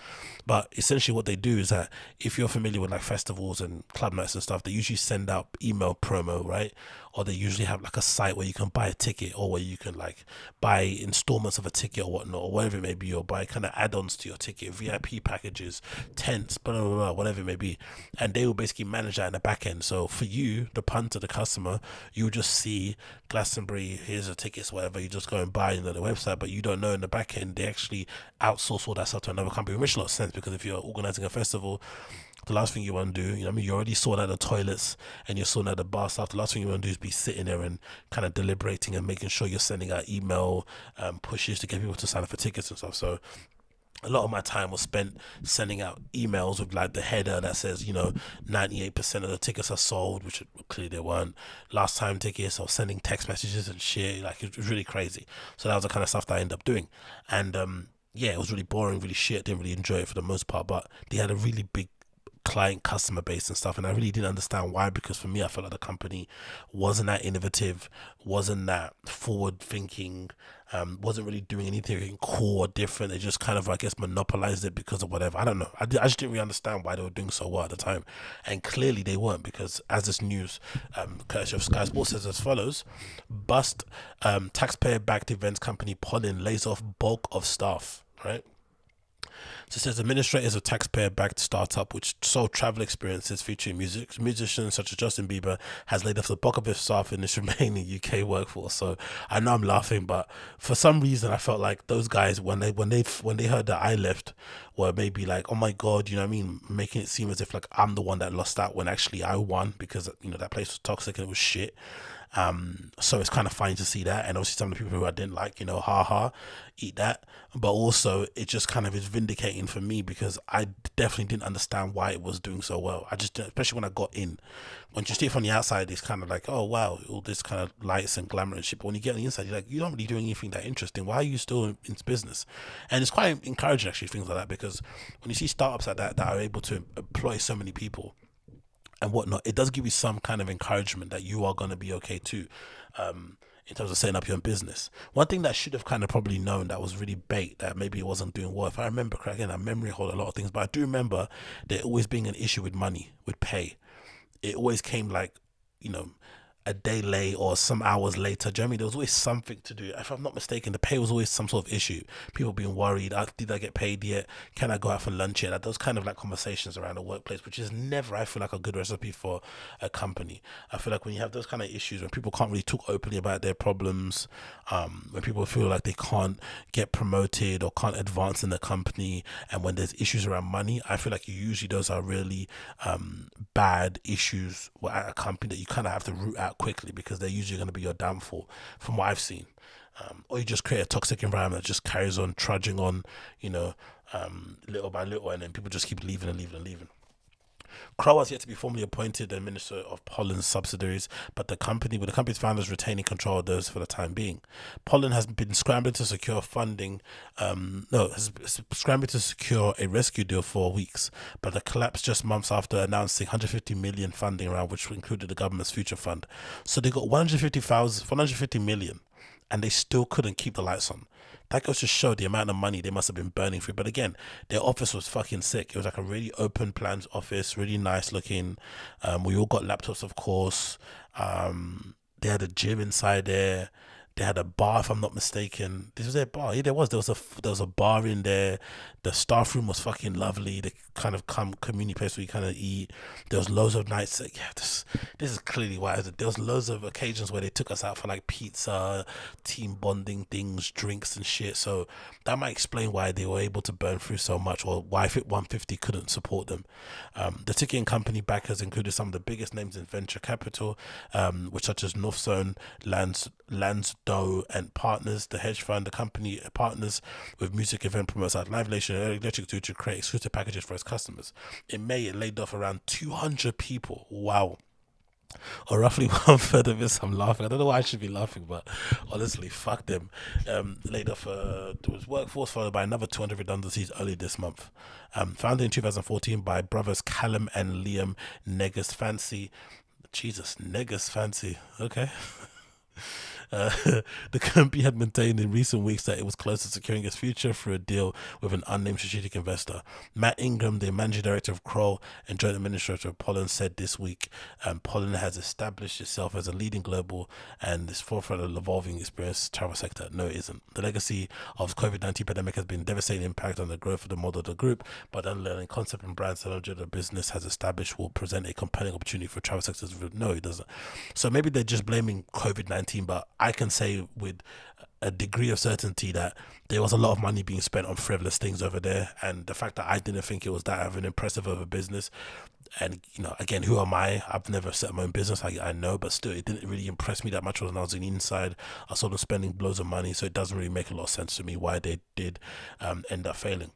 But essentially, what they do is that if you're familiar with like festivals and club nights and stuff, they usually send out email promo, right? Or they usually have like a site where you can buy a ticket or where you can like buy installments of a ticket or whatnot, or whatever it may be, or buy kind of add ons to your ticket, VIP packages, tents, blah, blah, blah, whatever it may be. And they will basically manage that in the back end. So for you, the punter, the customer, you'll just see Glastonbury, here's the tickets, whatever. You just go and buy on the website, but you don't know in the back end, they actually outsource all that stuff to another company, which makes a lot of sense because if you're organizing a festival, the last thing you want to do, you know, I mean, you already saw out the toilets and you're sorting out the bar stuff. The last thing you want to do is be sitting there and kind of deliberating and making sure you're sending out email um, pushes to get people to sign up for tickets and stuff. So a lot of my time was spent sending out emails with like the header that says, you know, 98% of the tickets are sold, which clearly they weren't. Last time tickets, or sending text messages and shit. Like it was really crazy. So that was the kind of stuff that I ended up doing. And um, yeah, it was really boring, really shit. Didn't really enjoy it for the most part, but they had a really big client customer base and stuff and I really didn't understand why because for me I felt like the company wasn't that innovative wasn't that forward thinking um, wasn't really doing anything cool or different. They just kind of I guess monopolized it because of whatever. I don't know. I, I just didn't really understand why they were doing so well at the time. And clearly they weren't because as this news um, courtesy of Sky Sports says as follows bust um, taxpayer backed events company Pollen lays off bulk of staff right so it says administrators of taxpayer-backed startup which sold travel experiences featuring music musicians such as Justin Bieber has laid off the bulk of its staff in its [LAUGHS] remaining UK workforce. So I know I'm laughing, but for some reason I felt like those guys when they when they when they heard that I left were maybe like, oh my god, you know what I mean, making it seem as if like I'm the one that lost out when actually I won because you know that place was toxic and it was shit. Um, so it's kind of funny to see that, and obviously some of the people who I didn't like, you know, haha, eat that. But also, it just kind of is vindicating for me because I definitely didn't understand why it was doing so well. I just, especially when I got in, when you see it from the outside, it's kind of like, oh wow, all this kind of lights and glamour and shit. But when you get on the inside, you're like, you're not really doing anything that interesting. Why are you still in, in business? And it's quite encouraging actually things like that because when you see startups like that that are able to employ so many people and whatnot, it does give you some kind of encouragement that you are going to be okay too. Um, in terms of setting up your own business. One thing that I should have kind of probably known that was really bait that maybe it wasn't doing well. If I remember correctly, again, I memory hold a lot of things, but I do remember there always being an issue with money, with pay. It always came like, you know, a day late or some hours later. Jeremy, there was always something to do. If I'm not mistaken, the pay was always some sort of issue. People being worried, uh, did I get paid yet? Can I go out for lunch yet? Those kind of like conversations around the workplace, which is never, I feel like, a good recipe for a company. I feel like when you have those kind of issues, when people can't really talk openly about their problems, um, when people feel like they can't get promoted or can't advance in the company, and when there's issues around money, I feel like usually those are really um, bad issues at a company that you kind of have to root out quickly because they're usually going to be your downfall, from what I've seen. Um, or you just create a toxic environment that just carries on trudging on, you know, um, little by little, and then people just keep leaving and leaving and leaving. Kroll has yet to be formally appointed the minister of Pollen's subsidiaries, but the company, with the company's founders retaining control of those for the time being. Pollen has been scrambling to secure funding, um, no, has scrambling to secure a rescue deal for weeks, but the collapse just months after announcing 150 million funding round, which included the government's future fund. So they got 150,000, 150 million, and they still couldn't keep the lights on that goes to show the amount of money they must have been burning through. But again, their office was fucking sick. It was like a really open plans office, really nice looking. Um, we all got laptops, of course. Um, they had a gym inside there. They had a bar, if I'm not mistaken. This was their bar. Yeah, there was. There was a there was a bar in there. The staff room was fucking lovely. The kind of come community place where you kind of eat. There was loads of nights. Like, yeah, this this is clearly why. There was loads of occasions where they took us out for like pizza, team bonding things, drinks and shit. So that might explain why they were able to burn through so much, or why Fit 150 couldn't support them. Um, the ticketing company backers included some of the biggest names in venture capital, um, which such as Northzone, Lands Lands Lansdowne and Partners, the hedge fund. The company partners with music event promoters like Live Nation and Electric to, to create exclusive packages for its customers. In May, it laid off around 200 people. Wow. or roughly [LAUGHS] one third of this. I'm laughing. I don't know why I should be laughing, but honestly, fuck them. Um, laid off uh, was workforce followed by another 200 redundancies early this month. Um, founded in 2014 by brothers Callum and Liam Negus Fancey. Jesus, Negus Fancey. Okay. [LAUGHS] Uh, [LAUGHS] the company had maintained in recent weeks that it was close to securing its future through a deal with an unnamed strategic investor. Matt Ingram, the managing director of Kroll and joint administrator of Pollen, said this week um, Pollen has established itself as a leading global and this forefront of evolving experience travel sector. No, it isn't. The legacy of COVID 19 pandemic has been devastating impact on the growth of the model of the group, but underlying concept and brand strategy the business has established will present a compelling opportunity for travel sectors. No, it doesn't. So maybe they're just blaming COVID 19, but I can say with a degree of certainty that there was a lot of money being spent on frivolous things over there, and the fact that I didn't think it was that of an impressive of a business, and you know, again, who am I? I've never set my own business. I, I know, but still, it didn't really impress me that much when I was on the inside. I saw them spending blows of money, so it doesn't really make a lot of sense to me why they did um, end up failing.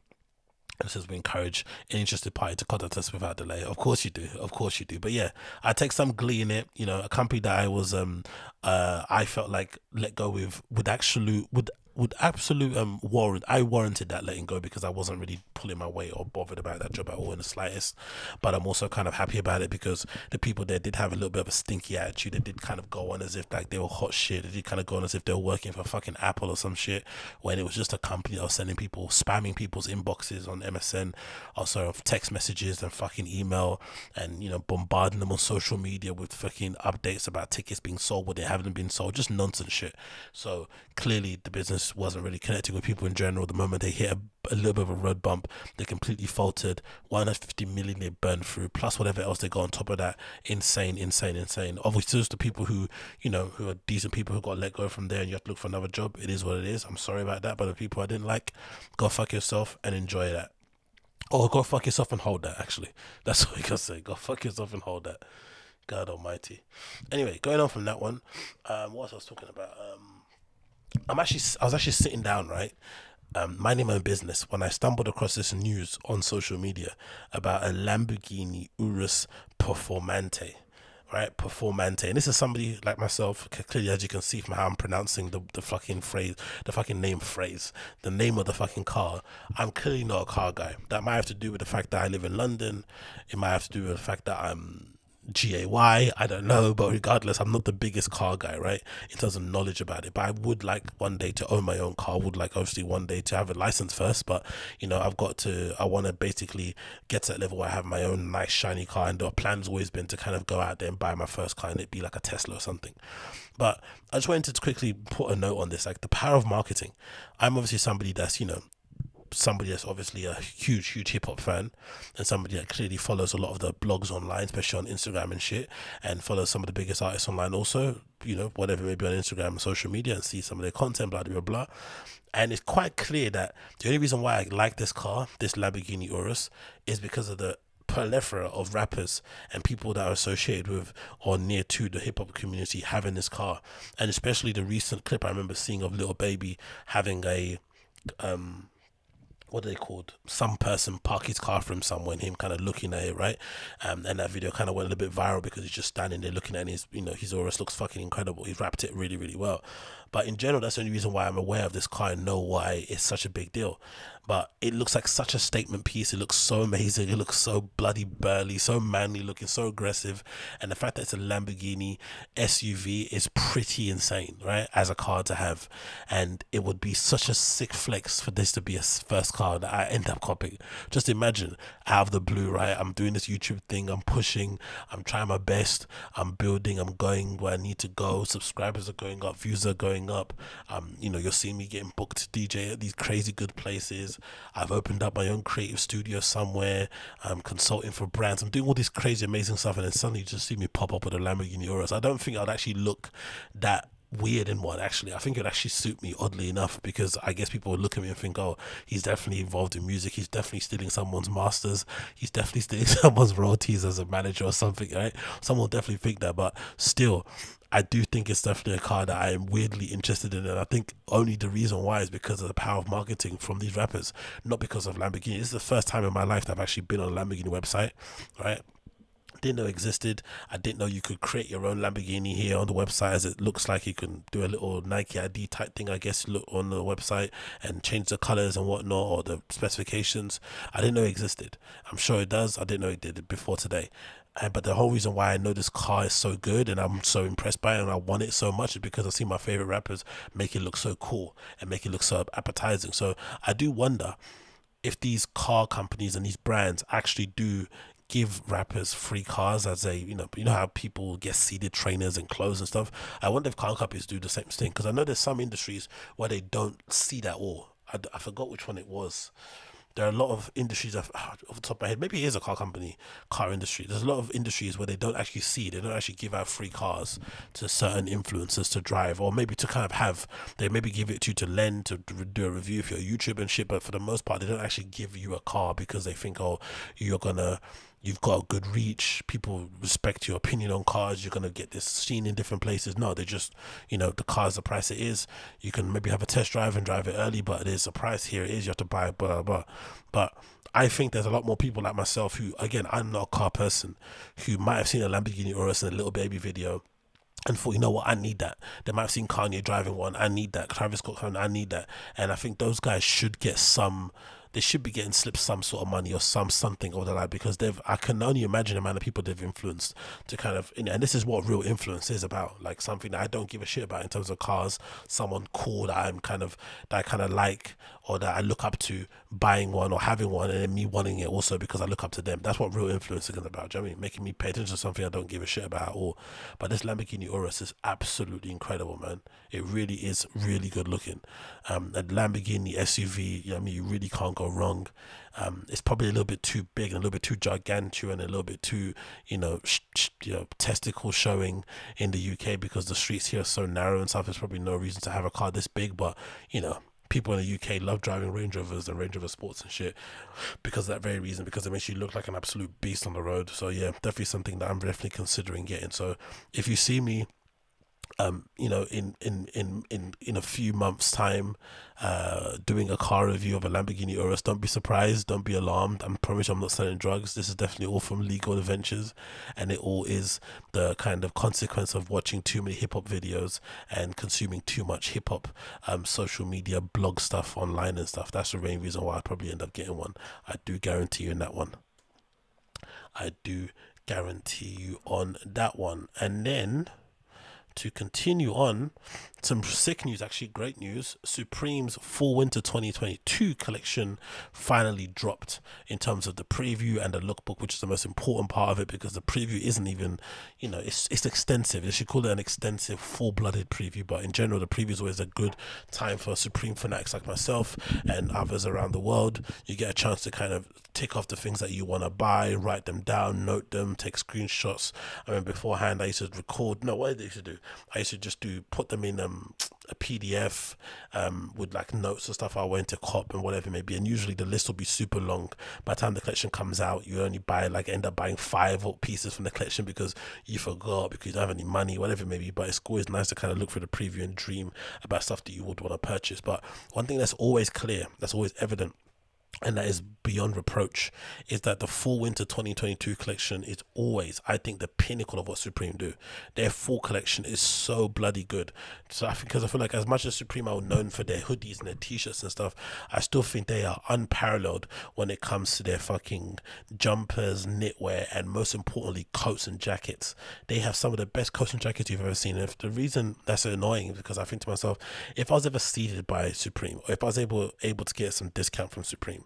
It says we encourage an interested party to contact us without delay. Of course you do. Of course you do. But yeah, I take some glee in it. You know, a company that I was um uh I felt like let go with with absolute with with absolute um warrant I warranted that letting go because I wasn't really pulling my weight or bothered about that job at all in the slightest. But I'm also kind of happy about it because the people there did have a little bit of a stinky attitude. They did kind of go on as if like they were hot shit. They did kind of go on as if they were working for fucking Apple or some shit when it was just a company that was sending people spamming people's inboxes on MSN, also of text messages and fucking email and you know bombarding them on social media with fucking updates about tickets being sold when they haven't been sold. Just nonsense shit. So clearly the business wasn't really connecting with people in general. The moment they hit a, a little bit of a road bump, they completely faltered. 150 million they burned through, plus whatever else they got on top of that. Insane, insane, insane. Obviously, those the people who, you know, who are decent people who got let go from there and you have to look for another job. It is what it is. I'm sorry about that. But the people I didn't like, go fuck yourself and enjoy that. Or go fuck yourself and hold that, actually. [LAUGHS] That's what you can say. Go fuck yourself and hold that. God Almighty. Anyway, going on from that one, um, what I was talking about? Um, I'm actually I was actually sitting down right, um, minding my own business when I stumbled across this news on social media about a Lamborghini Urus Performante. Right, Performante, and this is somebody like myself. Clearly, as you can see from how I'm pronouncing the, the fucking phrase, the fucking name phrase, the name of the fucking car. I'm clearly not a car guy. That might have to do with the fact that I live in London. It might have to do with the fact that I'm GAY, I don't know, but regardless, I'm not the biggest car guy, right? In terms of knowledge about it, but I would like one day to own my own car. would like obviously one day to have a license first, but you know, I've got to. I want to basically get to that level where I have my own nice shiny car, and the plan's always been to kind of go out there and buy my first car, and it be like a Tesla or something. But I just wanted to quickly put a note on this, like the power of marketing. I'm obviously somebody that's you know somebody that's obviously a huge, huge hip hop fan and somebody that clearly follows a lot of the blogs online, especially on Instagram and shit, and follows some of the biggest artists online also, you know, whatever maybe on Instagram and social media and see some of their content, blah, blah, blah. And it's quite clear that the only reason why I like this car, this Lamborghini Urus, is because of the plethora of rappers and people that are associated with or near to the hip hop community having this car. And especially the recent clip I remember seeing of Lil Baby having a um what are they called? Some person park his car from somewhere and him kind of looking at it, right? Um, and that video kind of went a little bit viral because he's just standing there looking at his, you know, his Urus looks fucking incredible. He's wrapped it really, really well. But in general, that's the only reason why I'm aware of this car and know why it's such a big deal but it looks like such a statement piece. It looks so amazing. It looks so bloody burly, so manly looking, so aggressive. And the fact that it's a Lamborghini SUV is pretty insane, right? As a car to have. And it would be such a sick flex for this to be a first car that I end up copying. Just imagine out of the blue, right? I'm doing this YouTube thing, I'm pushing, I'm trying my best, I'm building, I'm going where I need to go. Subscribers are going up, views are going up. Um, you know, you're seeing me getting booked to DJ at these crazy good places I've opened up my own creative studio somewhere. I'm consulting for brands. I'm doing all this crazy, amazing stuff, and then suddenly you just see me pop up with a Lamborghini Urus. I don't think I'd actually look that weird in one actually i think it would actually suit me oddly enough because i guess people would look at me and think oh he's definitely involved in music he's definitely stealing someone's masters he's definitely stealing [LAUGHS] someone's royalties as a manager or something right someone will definitely think that but still I do think it's definitely a car that I am weirdly interested in, and I think only the reason why is because of the power of marketing from these rappers, not because of Lamborghini. This is the first time in my life that I've actually been on a Lamborghini website, right? didn't know existed. I didn't know you could create your own Lamborghini here on the website as it looks like you can do a little Nike ID type thing, I guess, look on the website and change the colors and whatnot or the specifications. I didn't know it existed. I'm sure it does. I didn't know it did before today. And, but the whole reason why I know this car is so good and I'm so impressed by it and I want it so much is because I see my favorite rappers make it look so cool and make it look so appetizing. So I do wonder if these car companies and these brands actually do give rappers free cars as a you know you know how people get seated trainers and clothes and stuff. I wonder if car companies do the same thing because I know there's some industries where they don't see that all. I, I forgot which one it was there are a lot of industries off, ah, off the top of my head. Maybe it is a car company, car industry. There's a lot of industries where they don't actually see, they don't actually give out free cars to certain influencers to drive, or maybe to kind of have. They maybe give it to you to lend to do a review if you're YouTube and shit. But for the most part, they don't actually give you a car because they think, oh, you're gonna you've got a good reach, people respect your opinion on cars, you're gonna get this seen in different places. No, they're just, you know, the car's the price it is. You can maybe have a test drive and drive it early, but there's a price here. It is you have to buy, blah blah. But I think there's a lot more people like myself who, again, I'm not a car person, who might have seen a Lamborghini Urus in a Lil Baby video and thought, you know what, I need that. They might have seen Kanye driving one. I need that. Travis Scott, I need that. And I think those guys should get some they should be getting slipped some sort of money or some something or the like because they've I can only imagine the amount of people they've influenced to kind of and this is what real influence is about like something that I don't give a shit about in terms of cars someone cool that I'm kind of that I kind of like or that I look up to buying one or having one and then me wanting it also because I look up to them. That's what real influence is about do you know I mean? Making me pay attention to something I don't give a shit about at all. But this Lamborghini Urus is absolutely incredible man. It really is really good looking. Um, a Lamborghini SUV you know I mean? You really can't go wrong. Um, it's probably a little bit too big and a little bit too gigantic and a little bit too, you know, sh- sh- you know, testicle showing in the UK because the streets here are so narrow and stuff. There's probably no reason to have a car this big, but you know, people in the UK love driving Range Rovers and Range Rover Sports and shit because of that very reason because it makes you look like an absolute beast on the road. So yeah, definitely something that I'm definitely considering getting. So if you see me um, you know, in, in, in, in, in a few months' time, uh, doing a car review of a Lamborghini Urus. Don't be surprised. Don't be alarmed. I promise I'm not selling drugs. This is definitely all from legal adventures, and it all is the kind of consequence of watching too many hip hop videos and consuming too much hip hop um, social media blog stuff online and stuff. That's the main reason why I probably end up getting one. I do guarantee you in that one. I do guarantee you on that one, and then to continue on, some sick news, actually great news. Supreme's Fall Winter 2022 collection finally dropped in terms of the preview and the lookbook, which is the most important part of it because the preview isn't even, you know, it's it's extensive. They should call it an extensive, full-blooded preview. But in general, the preview is always a good time for Supreme fanatics like myself and others around the world. You get a chance to kind of tick off the things that you want to buy, write them down, note them, take screenshots. I mean, beforehand, I used to record. No, what did I used to do? I used to just do put them in um, a PDF um, with like notes and stuff I went to cop and whatever it may be. And usually the list will be super long. By the time the collection comes out, you only buy like end up buying five pieces from the collection because you forgot because you don't have any money, whatever it may be. But it's always nice to kind of look for the preview and dream about stuff that you would want to purchase. But one thing that's always clear, that's always evident and that is beyond reproach is that the fall winter 2022 collection is always i think the pinnacle of what supreme do. Their fall collection is so bloody good. So i because i feel like as much as supreme are known for their hoodies and their t-shirts and stuff i still think they are unparalleled when it comes to their fucking jumpers knitwear and most importantly coats and jackets. They have some of the best coats and jackets you've ever seen. And if the reason that's annoying is because i think to myself if i was ever seated by supreme or if i was able able to get some discount from supreme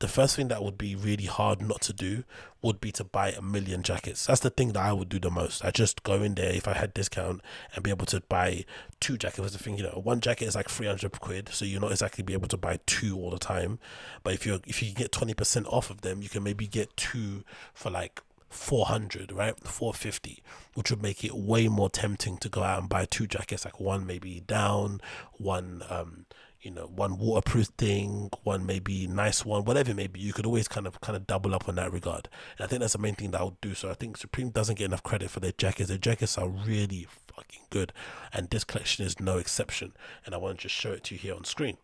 the first thing that would be really hard not to do would be to buy a million jackets. That's the thing that I would do the most. I just go in there if I had discount and be able to buy two jackets. The thing, you know, one jacket is like three hundred quid, so you're not exactly be able to buy two all the time. But if you if you get twenty percent off of them, you can maybe get two for like 400 right 450 which would make it way more tempting to go out and buy two jackets like one maybe down one um you know one waterproof thing one maybe nice one whatever it may be you could always kind of kind of double up on that regard. And i think that's the main thing that i would do. So i think supreme doesn't get enough credit for their jackets. Their jackets are really fucking good. And this collection is no exception. And i want to just show it to you here on screen.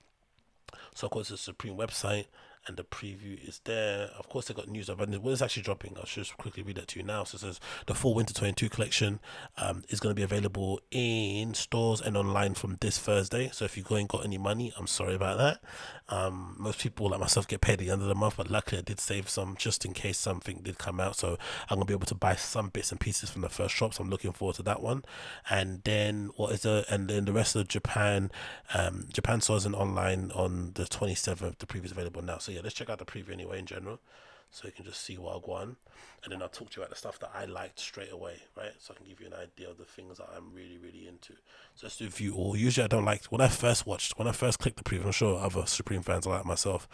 So of course the supreme website and the preview is there. Of course, they got news of and when it's actually dropping. I'll just quickly read that to you now. So it says the Fall Winter 22 collection um, is going to be available in stores and online from this Thursday. So if you go and got any money, I'm sorry about that. Um, most people like myself get paid at the end of the month, but luckily I did save some just in case something did come out. So I'm gonna be able to buy some bits and pieces from the first shop. So I'm looking forward to that one. And then what is the and then the rest of Japan, um, Japan stores and online on the 27th. The preview is available now. So yeah, let's check out the preview anyway in general so you can just see want. And then I'll talk to you about the stuff that I liked straight away, right? So I can give you an idea of the things that I'm really, really into. Let's do view all. Usually I don't like, when I first watched, when I first clicked the preview, I'm sure other Supreme fans are like myself.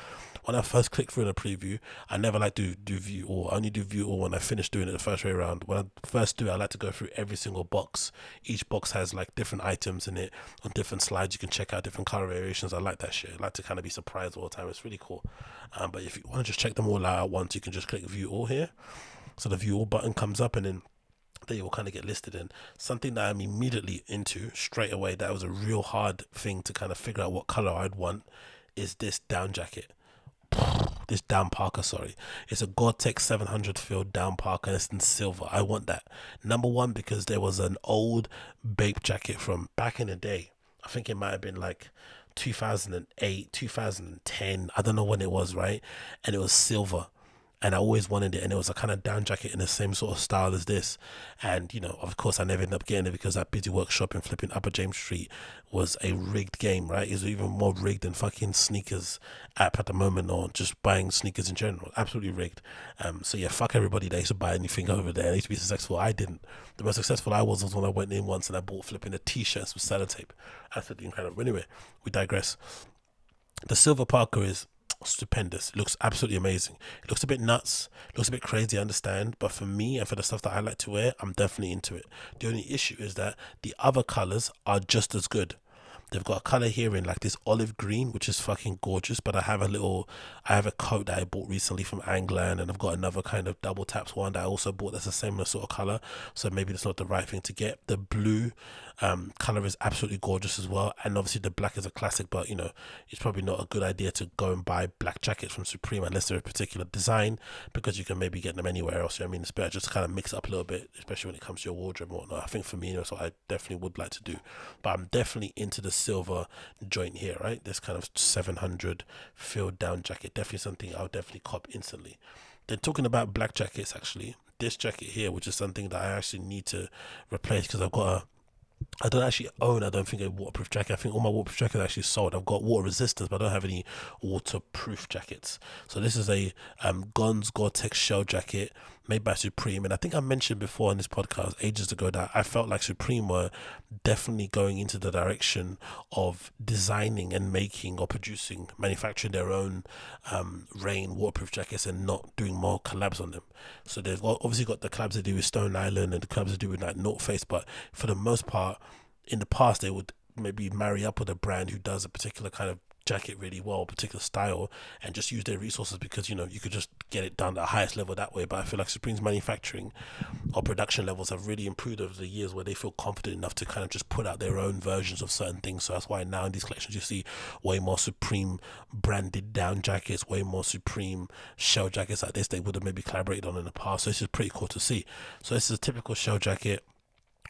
When I first clicked through the preview, I never like to do view all. I only do view all when I finish doing it the first way around. When I first do it, I like to go through every single box. Each box has like different items in it on different slides. You can check out different color variations. I like that shit. I like to kind of be surprised all the time. It's really cool. Um, but if you want to just check them all out at once, you can just click view all here. So the view all button comes up and then they will kind of get listed in something that I'm immediately into straight away. That was a real hard thing to kind of figure out what color I'd want. Is this down jacket? [SIGHS] This down Parka, sorry, it's a Gore-Tex 700 field down Parka. It's in silver. I want that number one because there was an old Bape jacket from back in the day. I think it might have been like 2008, 2010. I don't know when it was, right? And it was silver and I always wanted it, and it was a kind of down jacket in the same sort of style as this. And you know, of course, I never ended up getting it because that busy workshop in flipping Upper James Street was a rigged game, right? It's even more rigged than fucking sneakers app at the moment, or just buying sneakers in general. Absolutely rigged. Um, so yeah, fuck everybody that used to buy anything over there. They used to be successful. I didn't. The most successful I was was when I went in once and I bought flipping a t-shirts with sellotape. Absolutely incredible. Anyway, we digress. The silver Parka is stupendous. It looks absolutely amazing. It looks a bit nuts, looks a bit crazy, I understand. But for me and for the stuff that I like to wear, I'm definitely into it. The only issue is that the other colors are just as good. They've got a color here in like this olive green, which is fucking gorgeous. But I have a little, I have a coat that I bought recently from Anglan, and I've got another kind of double taps one that I also bought that's a similar sort of color. So maybe that's not the right thing to get. The blue um, color is absolutely gorgeous as well, and obviously the black is a classic. But you know, it's probably not a good idea to go and buy black jackets from Supreme unless they're a particular design because you can maybe get them anywhere else. You know I mean, it's better just kind of mix it up a little bit, especially when it comes to your wardrobe and whatnot. I think for me, that's what I definitely would like to do. But I'm definitely into the silver joint here, right? This kind of 700 filled down jacket. Definitely something I'll definitely cop instantly. Then talking about black jackets, actually, this jacket here, which is something that I actually need to replace because I've got a I don't actually own, I don't think, a waterproof jacket. I think all my waterproof jackets actually sold. I've got water resistance, but I don't have any waterproof jackets. So this is a um, Gonz Gore-Tex shell jacket made by Supreme. And I think I mentioned before in this podcast ages ago that I felt like Supreme were definitely going into the direction of designing and making or producing, manufacturing their own um, rain waterproof jackets and not doing more collabs on them. So they've obviously got the collabs they do with Stone Island and the collabs they do with like North Face, but for the most part, in the past, they would maybe marry up with a brand who does a particular kind of jacket really well, particular style, and just use their resources because you know you could just get it done at the highest level that way. But I feel like Supreme's manufacturing or production levels have really improved over the years, where they feel confident enough to kind of just put out their own versions of certain things. So that's why now in these collections you see way more Supreme branded down jackets, way more Supreme shell jackets like this they would have maybe collaborated on in the past. So this is pretty cool to see. So this is a typical shell jacket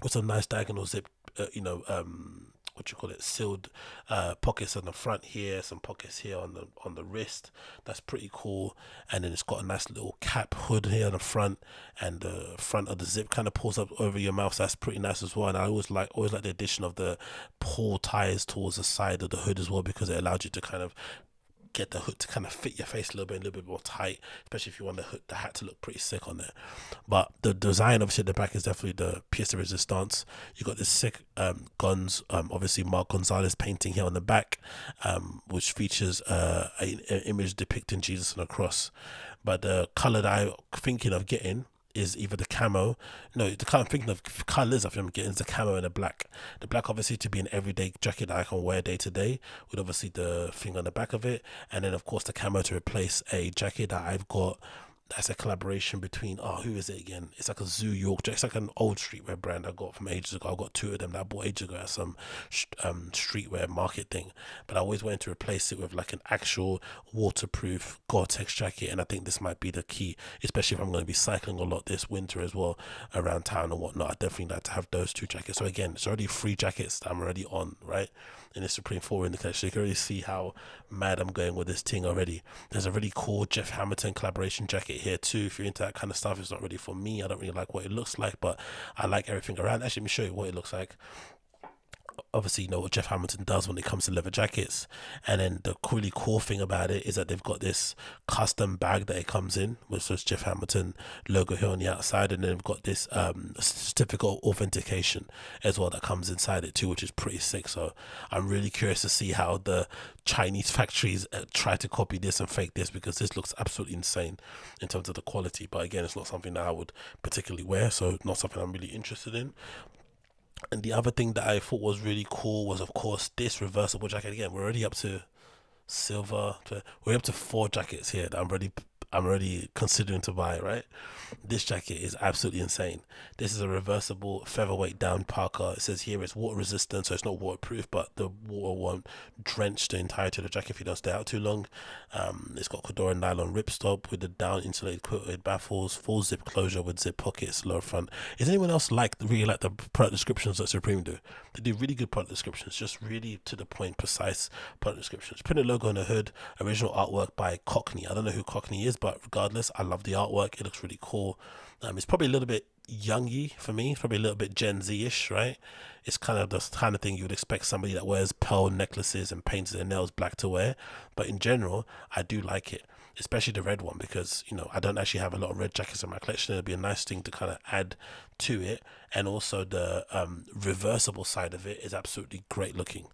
with some nice diagonal zip, uh, you know, um, what you call it sealed uh, pockets on the front here some pockets here on the on the wrist. That's pretty cool. And then it's got a nice little cap hood here on the front and the front of the zip kind of pulls up over your mouth. So that's pretty nice as well. And I always like always like the addition of the pull ties towards the side of the hood as well because it allows you to kind of get the hood to kind of fit your face a little bit, a little bit more tight, especially if you want the hood, the hat to look pretty sick on there. But the design, obviously, at the back is definitely the pièce de résistance. You got this sick um, Gonz, um, obviously Mark Gonzalez painting here on the back, um, which features uh, an image depicting Jesus on a cross. But the color that I'm thinking of getting is either the camo. No, the kind of thinking of colors I think I'm getting the camo and the black. The black obviously to be an everyday jacket that I can wear day to day, with obviously the thing on the back of it, and then of course the camo to replace a jacket that I've got that's a collaboration between oh who is it again? It's like a Zoo York. It's like an old streetwear brand I got from ages ago. I got two of them that I bought ages ago at some um, streetwear market thing. But I always wanted to replace it with like an actual waterproof Gore-Tex jacket, and I think this might be the key, especially if I'm going to be cycling a lot this winter as well around town and whatnot. I definitely like to have those two jackets. So again, it's already three jackets that I'm already on, right? In the Supreme Four in the collection, you can already see how mad I'm going with this thing already. There's a really cool Jeff Hamilton collaboration jacket here too. If you're into that kind of stuff, it's not really for me. I don't really like what it looks like, but I like everything around. Actually, let me show you what it looks like obviously you know what Jeff Hamilton does when it comes to leather jackets. And then the really cool thing about it is that they've got this custom bag that it comes in, which says Jeff Hamilton logo here on the outside, and then they've got this um, certificate of authentication as well that comes inside it too, which is pretty sick. So I'm really curious to see how the Chinese factories uh, try to copy this and fake this because this looks absolutely insane in terms of the quality. But again, it's not something that I would particularly wear, so not something I'm really interested in. And the other thing that I thought was really cool was, of course, this reversible jacket. Again, we're already up to silver. We're up to four jackets here that I'm already I'm already considering to buy, right? This jacket is absolutely insane. This is a reversible featherweight down parka. It says here it's water resistant, so it's not waterproof, but the water won't drench the entirety of the jacket if you don't stay out too long. Um, it's got Cordura nylon ripstop with the down insulated quilted baffles, full zip closure with zip pockets, lower front. Is anyone else like really like the product descriptions that Supreme do? They do really good product descriptions, just really to the point, precise product descriptions. Printed logo on the hood, original artwork by Cockney. I don't know who Cockney is, but regardless, I love the artwork. It looks really cool. Um, it's probably a little bit youngy for me. It's probably a little bit Gen Z-ish, right? It's kind of the kind of thing you would expect somebody that wears pearl necklaces and paints their nails black to wear. But in general, I do like it, especially the red one because you know I don't actually have a lot of red jackets in my collection. It'd be a nice thing to kind of add to it, and also the um, reversible side of it is absolutely great looking.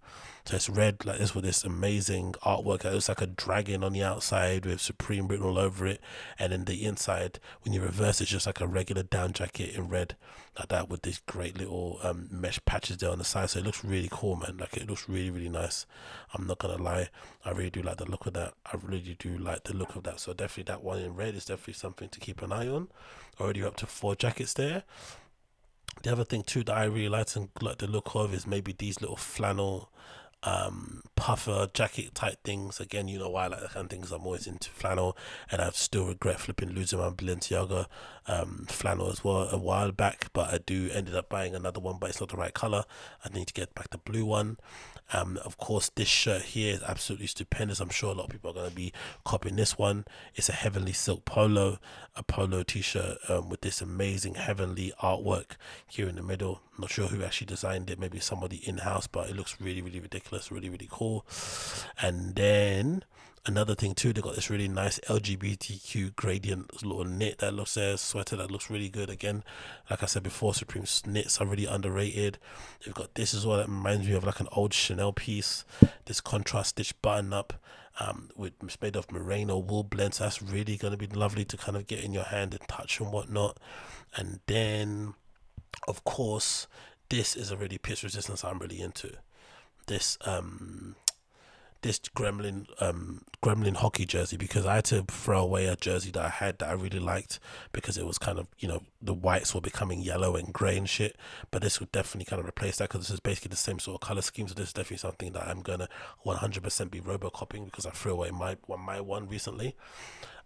So it's red like this with this amazing artwork. It looks like a dragon on the outside with Supreme written all over it, and then the inside, when you reverse, it's just like a regular down jacket in red, like that with these great little um, mesh patches there on the side. So it looks really cool, man. Like it looks really, really nice. I'm not gonna lie, I really do like the look of that. I really do like the look of that. So definitely that one in red is definitely something to keep an eye on. Already up to four jackets there. The other thing too that I really like and like the look of is maybe these little flannel um, puffer jacket type things. Again, you know why I like that kind of things. I'm always into flannel, and I still regret flipping losing my Balenciaga um, flannel as well a while back. But I do ended up buying another one, but it's not the right color. I need to get back the blue one. Um, of course, this shirt here is absolutely stupendous. I'm sure a lot of people are going to be copying this one. It's a heavenly silk polo, a polo t-shirt um, with this amazing heavenly artwork here in the middle. I'm not sure who actually designed it. Maybe somebody in-house, but it looks really, really ridiculous. Really, really cool. And then another thing too, they got this really nice LGBTQ gradient little knit that looks there, sweater that looks really good. Again, like I said before, Supreme knits are really underrated. They've got this as well that reminds me of like an old Chanel piece. This contrast stitch button up. Um, with it's made of merino wool blends. So that's really gonna be lovely to kind of get in your hand and touch and whatnot. And then, of course, this is a really pitch resistance I'm really into. This um this Gremlin um, Gremlin hockey jersey because I had to throw away a jersey that I had that I really liked because it was kind of you know the whites were becoming yellow and grey and shit. But this would definitely kind of replace that because this is basically the same sort of color scheme. So this is definitely something that I'm gonna 100% be robocopying because I threw away my one my one recently.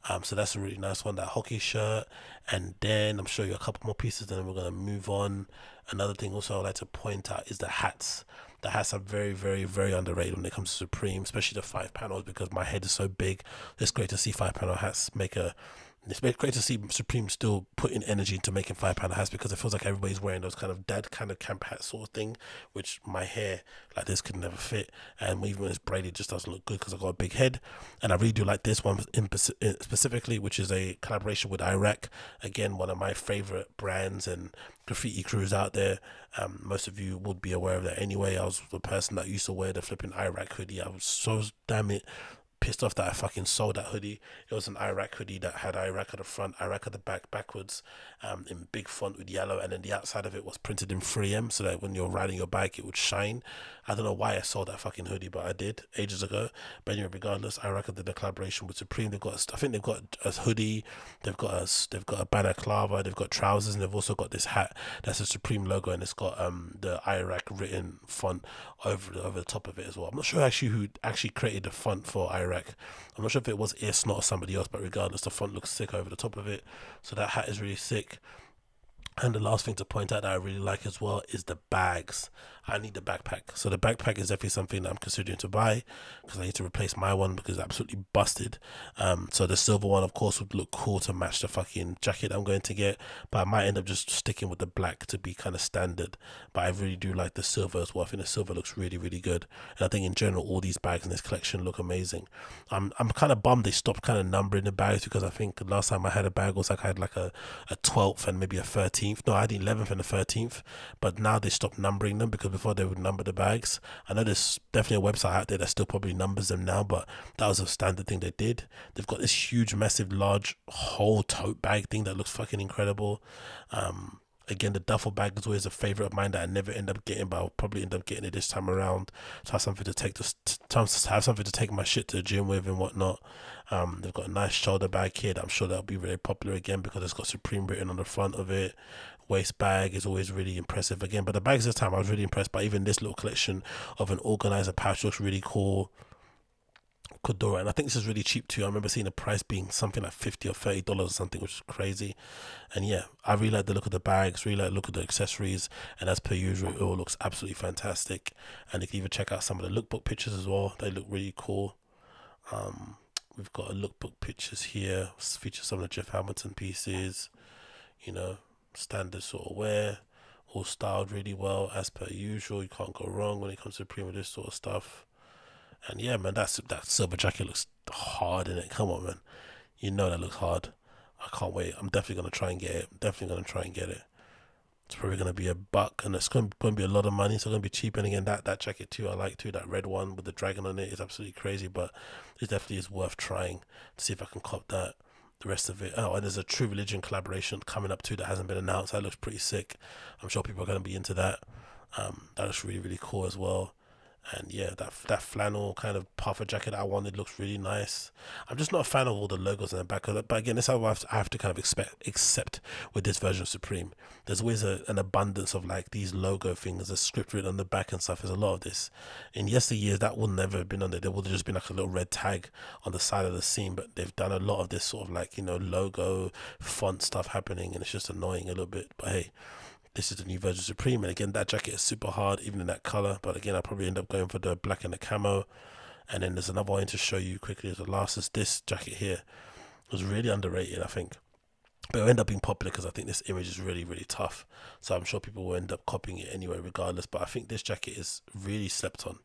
Um, so that's a really nice one, that hockey shirt. And then I'm showing you a couple more pieces, and then we're gonna move on. Another thing also I'd like to point out is the hats the has are very, very, very underrated when it comes to Supreme, especially the five panels because my head is so big. It's great to see five panel hats make a it's great to see Supreme still putting energy into making five pound hats because it feels like everybody's wearing those kind of dad kind of camp hat sort of thing, which my hair like this could never fit, and even when it's braided, it just doesn't look good because I've got a big head. And I really do like this one in specifically, which is a collaboration with IRAK. Again, one of my favorite brands and graffiti crews out there. Um, most of you would be aware of that anyway. I was the person that used to wear the flipping IRAK hoodie. I was so damn it pissed off that I fucking sold that hoodie. It was an IRAK hoodie that had IRAK at the front, IRAK at the back, backwards, um, in big font with yellow, and then the outside of it was printed in 3M so that when you're riding your bike, it would shine. I don't know why I sold that fucking hoodie, but I did ages ago. But anyway, regardless, IRAK did a collaboration with Supreme. They've got, I think they've got a hoodie, they've got a, they've got a balaclava, they've got trousers, and they've also got this hat that's a Supreme logo, and it's got um the IRAK written font over over the top of it as well. I'm not sure actually who actually created the font for IRAK. I'm not sure if it was Earsnot or somebody else, but regardless, the font looks sick over the top of it. So that hat is really sick. And the last thing to point out that I really like as well is the bags. I need the backpack. So the backpack is definitely something that I'm considering to buy because I need to replace my one because it's absolutely busted. Um, so the silver one, of course, would look cool to match the fucking jacket I'm going to get, but I might end up just sticking with the black to be kind of standard. But I really do like the silver as well. I think the silver looks really, really good, and I think in general all these bags in this collection look amazing. I'm I'm kind of bummed they stopped kind of numbering the bags because I think the last time I had a bag was like I had like a a 12th and maybe a 13th. No, I had the 11th and the 13th, but now they stopped numbering them because before they would number the bags. I know there's definitely a website out there that still probably numbers them now, but that was a standard thing they did. They've got this huge, massive, large whole tote bag thing that looks fucking incredible. Um, again, the duffel bag is always a favorite of mine that I never end up getting, but I'll probably end up getting it this time around to have something to take to, to have something to take my shit to the gym with and whatnot. Um, they've got a nice shoulder bag here that I'm sure that'll be really popular again because it's got Supreme written on the front of it waist bag is always really impressive again. But the bags this time I was really impressed by even this little collection of an organizer pouch looks really cool. Cordura, and I think this is really cheap too. I remember seeing the price being something like fifty or thirty dollars or something, which is crazy. And yeah, I really like the look of the bags, really like the look of the accessories, and as per usual, it all looks absolutely fantastic. And you can even check out some of the lookbook pictures as well; they look really cool. Um, we've got a lookbook pictures here, feature some of the Jeff Hamilton pieces. You know, standard sort of wear, all styled really well as per usual. You can't go wrong when it comes to Prima this sort of stuff. And yeah, man, that's that silver jacket looks hard in it. Come on, man, you know that looks hard. I can't wait. I'm definitely gonna try and get it. I'm definitely gonna try and get it. It's probably gonna be a buck, and it's gonna, gonna be a lot of money. So it's gonna be cheap. And again, that that jacket too, I like too. That red one with the dragon on it is absolutely crazy, but it definitely is worth trying to see if I can cop that the rest of it. Oh, and there's a True Religion collaboration coming up too that hasn't been announced. That looks pretty sick. I'm sure people are going to be into that. Um, that looks really really cool as well and yeah, that that flannel kind of puffer jacket I wanted looks really nice. I'm just not a fan of all the logos in the back of it, but again, this is how I have, to, I have to kind of expect accept with this version of Supreme. There's always a, an abundance of like these logo things, the script written on the back and stuff. There's a lot of this. In yesteryears, that would never have been on there. There would have just been like a little red tag on the side of the scene, but they've done a lot of this sort of like you know logo font stuff happening, and it's just annoying a little bit. But hey this is the new version Supreme. And again, that jacket is super hard, even in that color. But again, I'll probably end up going for the black and the camo. And then there's another one to show you quickly as the last is this jacket here. It was really underrated, I think. But it'll end up being popular because I think this image is really, really tough. So I'm sure people will end up copying it anyway, regardless. But I think this jacket is really slept on.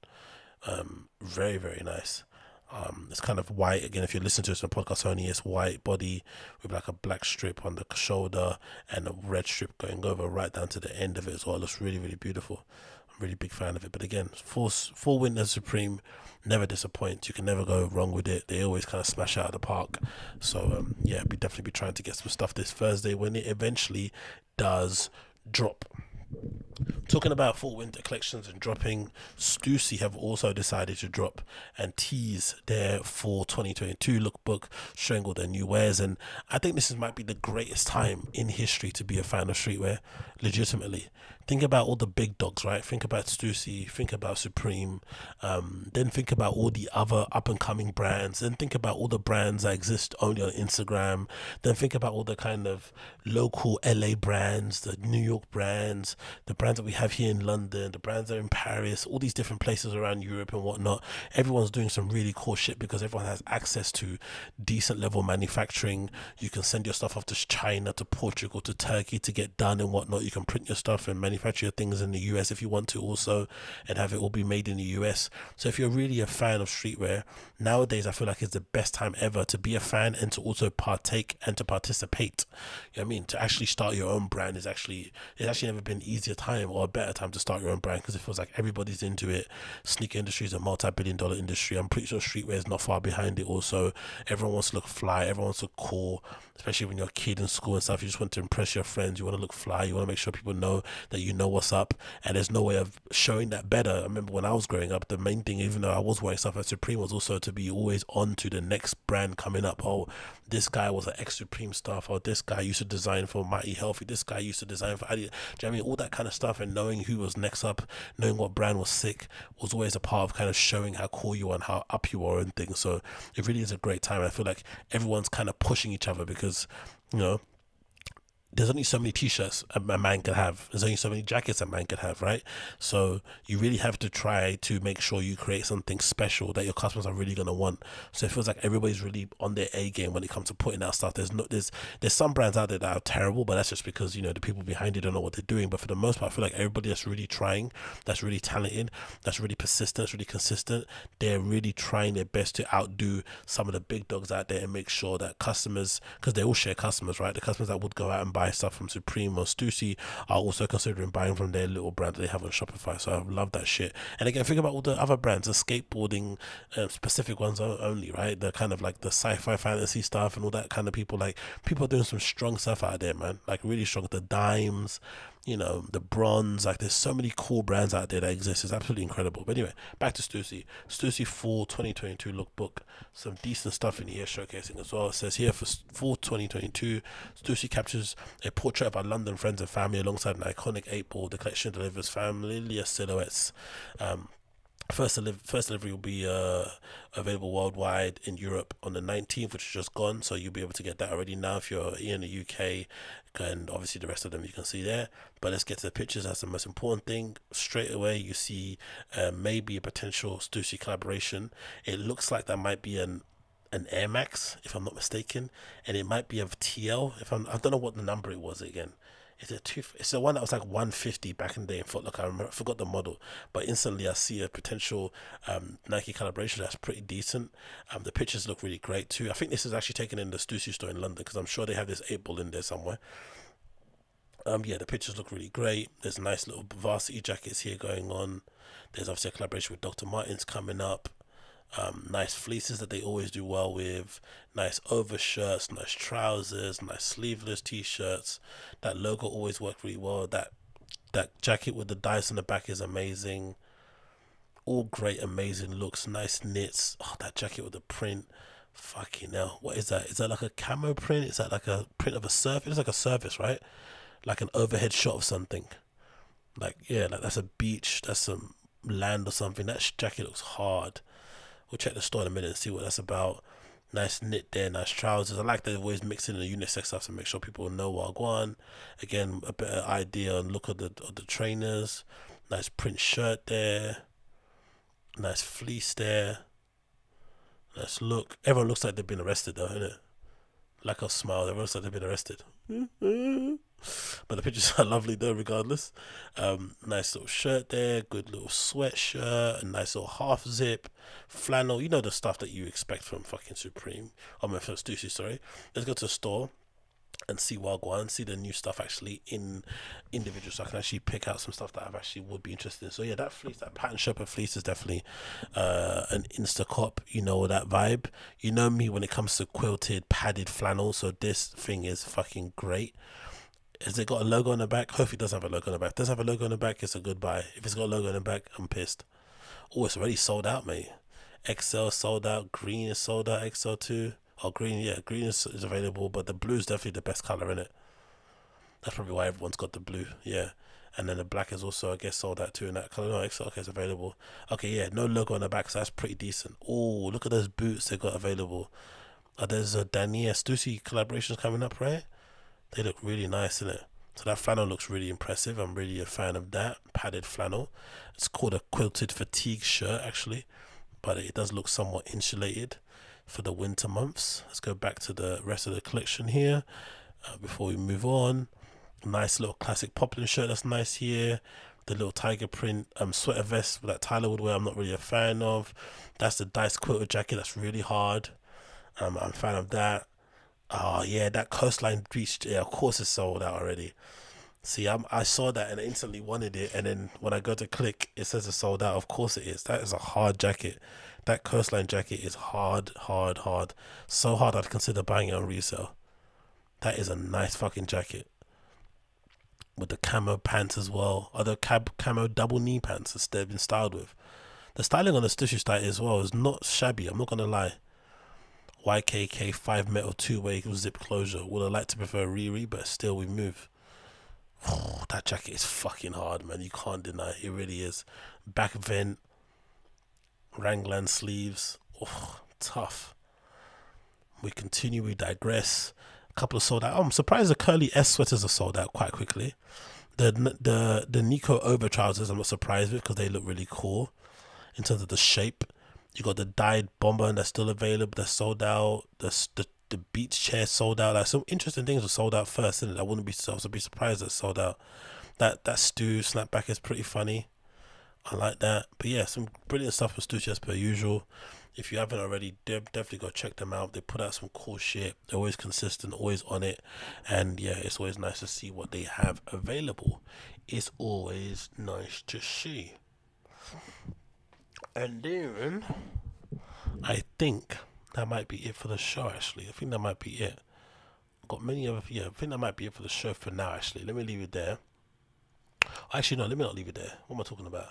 Um, very, very nice. Um, it's kind of white again. If you listen to this on podcast only, it's white body with like a black strip on the shoulder and a red strip going over right down to the end of it as well. It looks really, really beautiful. I'm really big fan of it. But again, full full winter supreme never disappoints. You can never go wrong with it. They always kind of smash out of the park. So um, yeah, we definitely be trying to get some stuff this Thursday when it eventually does drop. Talking about fall winter collections and dropping, Stussy have also decided to drop and tease their fall 2022 lookbook, showing all their new wares. And I think this is, might be the greatest time in history to be a fan of streetwear, legitimately think about all the big dogs, right? Think about Stussy, think about Supreme, um, then think about all the other up and coming brands, then think about all the brands that exist only on Instagram, then think about all the kind of local LA brands, the New York brands, the brands that we have here in London, the brands that are in Paris, all these different places around Europe and whatnot. Everyone's doing some really cool shit because everyone has access to decent level manufacturing. You can send your stuff off to China, to Portugal, to Turkey to get done and whatnot. You can print your stuff and manufacture your things in the US if you want to also and have it all be made in the US. So if you're really a fan of streetwear, nowadays I feel like it's the best time ever to be a fan and to also partake and to participate. You know what I mean? To actually start your own brand is actually it's actually never been easier time or a better time to start your own brand because it feels like everybody's into it. Sneaker industry is a multi-billion dollar industry. I'm pretty sure streetwear is not far behind it. Also, everyone wants to look fly. Everyone wants to look cool, especially when you're a kid in school and stuff. You just want to impress your friends. You want to look fly. You want to make sure people know that you know what's up. And there's no way of showing that better. I remember when I was growing up, the main thing, even though I was wearing stuff at Supreme, was also to be always on to the next brand coming up. Oh, this guy was an ex Supreme staff. Oh, this guy used to design for Mighty Healthy. This guy used to design for Adidas. Do you know I mean? All that kind of stuff and knowing who was next up, knowing what brand was sick was always a part of kind of showing how cool you are and how up you are and things. So it really is a great time. I feel like everyone's kind of pushing each other because, you know, there's only so many t-shirts a, man can have. There's only so many jackets a man can have right? So you really have to try to make sure you create something special that your customers are really going to want. So it feels like everybody's really on their a game when it comes to putting out stuff. There's no there's there's some brands out there that are terrible but that's just because you know the people behind it don't know what they're doing. But for the most part i feel like everybody that's really trying that's really talented that's really persistent that's really consistent they're really trying their best to outdo some of the big dogs out there and make sure that customers because they all share customers right? The customers that would go out and buy buy stuff from Supreme or Stussy are also considering buying from their little brand that they have on Shopify. So I love that shit. And again, think about all the other brands, the skateboarding uh, specific ones only, right? The kind of like the sci-fi fantasy stuff and all that kind of people. Like people are doing some strong stuff out there, man. Like really strong. The dimes, you know, the bronze. Like there's so many cool brands out there that exist. It's absolutely incredible. But anyway, back to Stussy. Stussy Fall 2022 lookbook. Some decent stuff in here showcasing as well. It says here for Fall 2022, Stussy captures a portrait of our London friends and family alongside an iconic eight ball. The collection delivers familiar silhouettes. Um, First, first delivery will be uh, available worldwide in Europe on the 19th, which is just gone. So you'll be able to get that already now if you're in the UK. And obviously, the rest of them you can see there. But let's get to the pictures. That's the most important thing. Straight away, you see uh, maybe a potential Stussy collaboration. It looks like that might be an an Air Max, if I'm not mistaken, and it might be of TL. If I'm, I don't know what the number it was again. Is it two? It's the one that was like 150 back in the day in Foot Locker. I remember, I forgot the model, but instantly I see a potential um, Nike collaboration that's pretty decent. Um, the pictures look really great too. I think this is actually taken in the Stussy store in London because I'm sure they have this eight ball in there somewhere. Um, yeah, the pictures look really great. There's nice little varsity jackets here going on. There's obviously a collaboration with Dr. Martens coming up. Um, nice fleeces that they always do well with, nice overshirts, nice trousers, nice sleeveless t-shirts. That logo always worked really well. That that jacket with the dice on the back is amazing. All great, amazing looks. Nice knits. Oh, that jacket with the print. Fucking hell. What is that? Is that like a camo print? Is that like a print of a surface? It's like a surface, right? Like an overhead shot of something. Like, yeah, like that's a beach. That's some land or something. That jacket looks hard. We'll check the store in a minute and see what that's about. Nice knit there, nice trousers. I like that they're always mixing the unisex stuff to make sure people know what I want. Again, a better idea and look at the of the trainers. Nice print shirt there. Nice fleece there. Nice look. Everyone looks like they've been arrested though, innit? Like a smile, everyone looks like they've been arrested. [LAUGHS] But the pictures [LAUGHS] are lovely though, regardless. Um, nice little shirt there, good little sweatshirt, a nice little half zip, flannel. You know the stuff that you expect from fucking Supreme. Oh my first Stussy, sorry. Let's go to the store and see Wagwan, see the new stuff actually in individual, so I can actually pick out some stuff that I've actually would be interested in. So yeah, that fleece, that pattern Shepherd fleece is definitely uh, an insta cop. You know that vibe. You know me when it comes to quilted padded flannel. So this thing is fucking great. Has it got a logo on the back? Hopefully, it does have a logo on the back. If it does have a logo on the back? It's a good buy. If it's got a logo on the back, I'm pissed. Oh, it's already sold out, mate. XL sold out. Green is sold out. XL two. Oh, green, yeah, green is, is available, but the blue is definitely the best color in it. That's probably why everyone's got the blue. Yeah. And then the black is also, I guess, sold out too in that color. No, XL, okay, it's available. Okay, yeah, no logo on the back, so that's pretty decent. Oh, look at those boots they got available. Oh, there's a uh, Danner Stussy collaborations coming up, right? They look really nice in it. So that flannel looks really impressive. I'm really a fan of that padded flannel. It's called a quilted fatigue shirt actually, but it does look somewhat insulated for the winter months. Let's go back to the rest of the collection here uh, before we move on. Nice little classic poplin shirt that's nice here. The little tiger print um sweater vest that Tyler would wear. I'm not really a fan of. That's the dice quilted jacket. That's really hard. Um, I'm a fan of that. Oh yeah, that coastline beach. Yeah, of course it's sold out already. See, I'm, I saw that and I instantly wanted it, and then when I go to click, it says it's sold out. Of course it is. That is a hard jacket. That coastline jacket is hard, hard, hard. So hard I'd consider buying it on resale. That is a nice fucking jacket. With the camo pants as well. Other cab camo double knee pants that they've been styled with. The styling on the Stussy style as well is not shabby, I'm not gonna lie. YKK 5 metal two way zip closure. Would have liked to prefer Riri, but still we move. Oh, [SIGHS] that jacket is fucking hard, man. You can't deny it. it really is. Back vent, Raglan sleeves. Oh, tough. We continue, we digress. A couple of sold out. I'm surprised the curly S sweaters are sold out quite quickly. The the the Nyco over trousers, I'm not surprised with because they look really cool in terms of the shape. You got the dyed bomber that's still available. That's sold out. The the the beach chair sold out. Like some interesting things were sold out first, and I wouldn't be so be surprised that sold out. That that Stu snapback is pretty funny. I like that. But yeah, some brilliant stuff for Stu as per usual. If you haven't already, definitely go check them out. They put out some cool shit. They're always consistent, always on it, and yeah, it's always nice to see what they have available. It's always nice to see. And then I think that might be it for the show. Actually, I think that might be it. got many other yeah. I think that might be it for the show for now. Actually, let me leave it there. Actually, no, let me not leave it there. What am I talking about?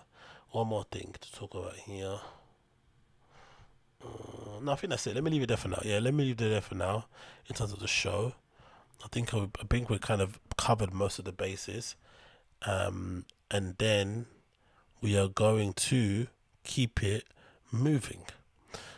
One more thing to talk about here. Uh, no, I think that's it. Let me leave it there for now. Yeah, let me leave it there for now in terms of the show. I think I, I think we kind of covered most of the bases, um, and then we are going to keep it moving.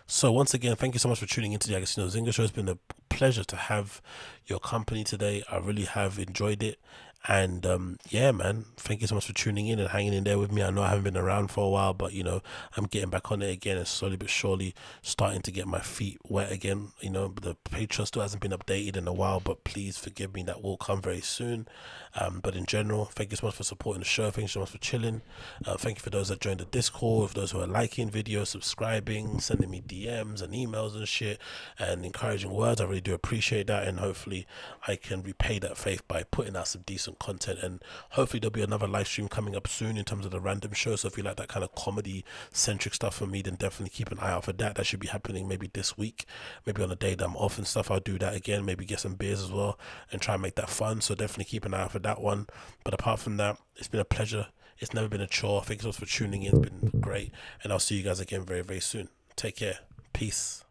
So once again, thank you so much for tuning into the Agostinho Zinga show. It's been a pleasure to have your company today. I really have enjoyed it. And um, yeah, man, thank you so much for tuning in and hanging in there with me. I know I haven't been around for a while, but you know, I'm getting back on it again and slowly but surely starting to get my feet wet again. You know, the Patreon still hasn't been updated in a while, but please forgive me, that will come very soon. Um, but in general, thank you so much for supporting the show. Thank you so much for chilling. Uh, thank you for those that joined the Discord, for those who are liking videos, subscribing, sending me DMs and emails and shit, and encouraging words. I really do appreciate that, and hopefully, I can repay that faith by putting out some decent content. And hopefully, there'll be another live stream coming up soon in terms of the random show. So if you like that kind of comedy centric stuff for me, then definitely keep an eye out for that. That should be happening maybe this week, maybe on a day that I'm off and stuff. I'll do that again. Maybe get some beers as well and try and make that fun. So definitely keep an eye out for that one. But apart from that, it's been a pleasure. It's never been a chore. Thanks so much for tuning in. It's been great. And I'll see you guys again very, very soon. Take care. Peace.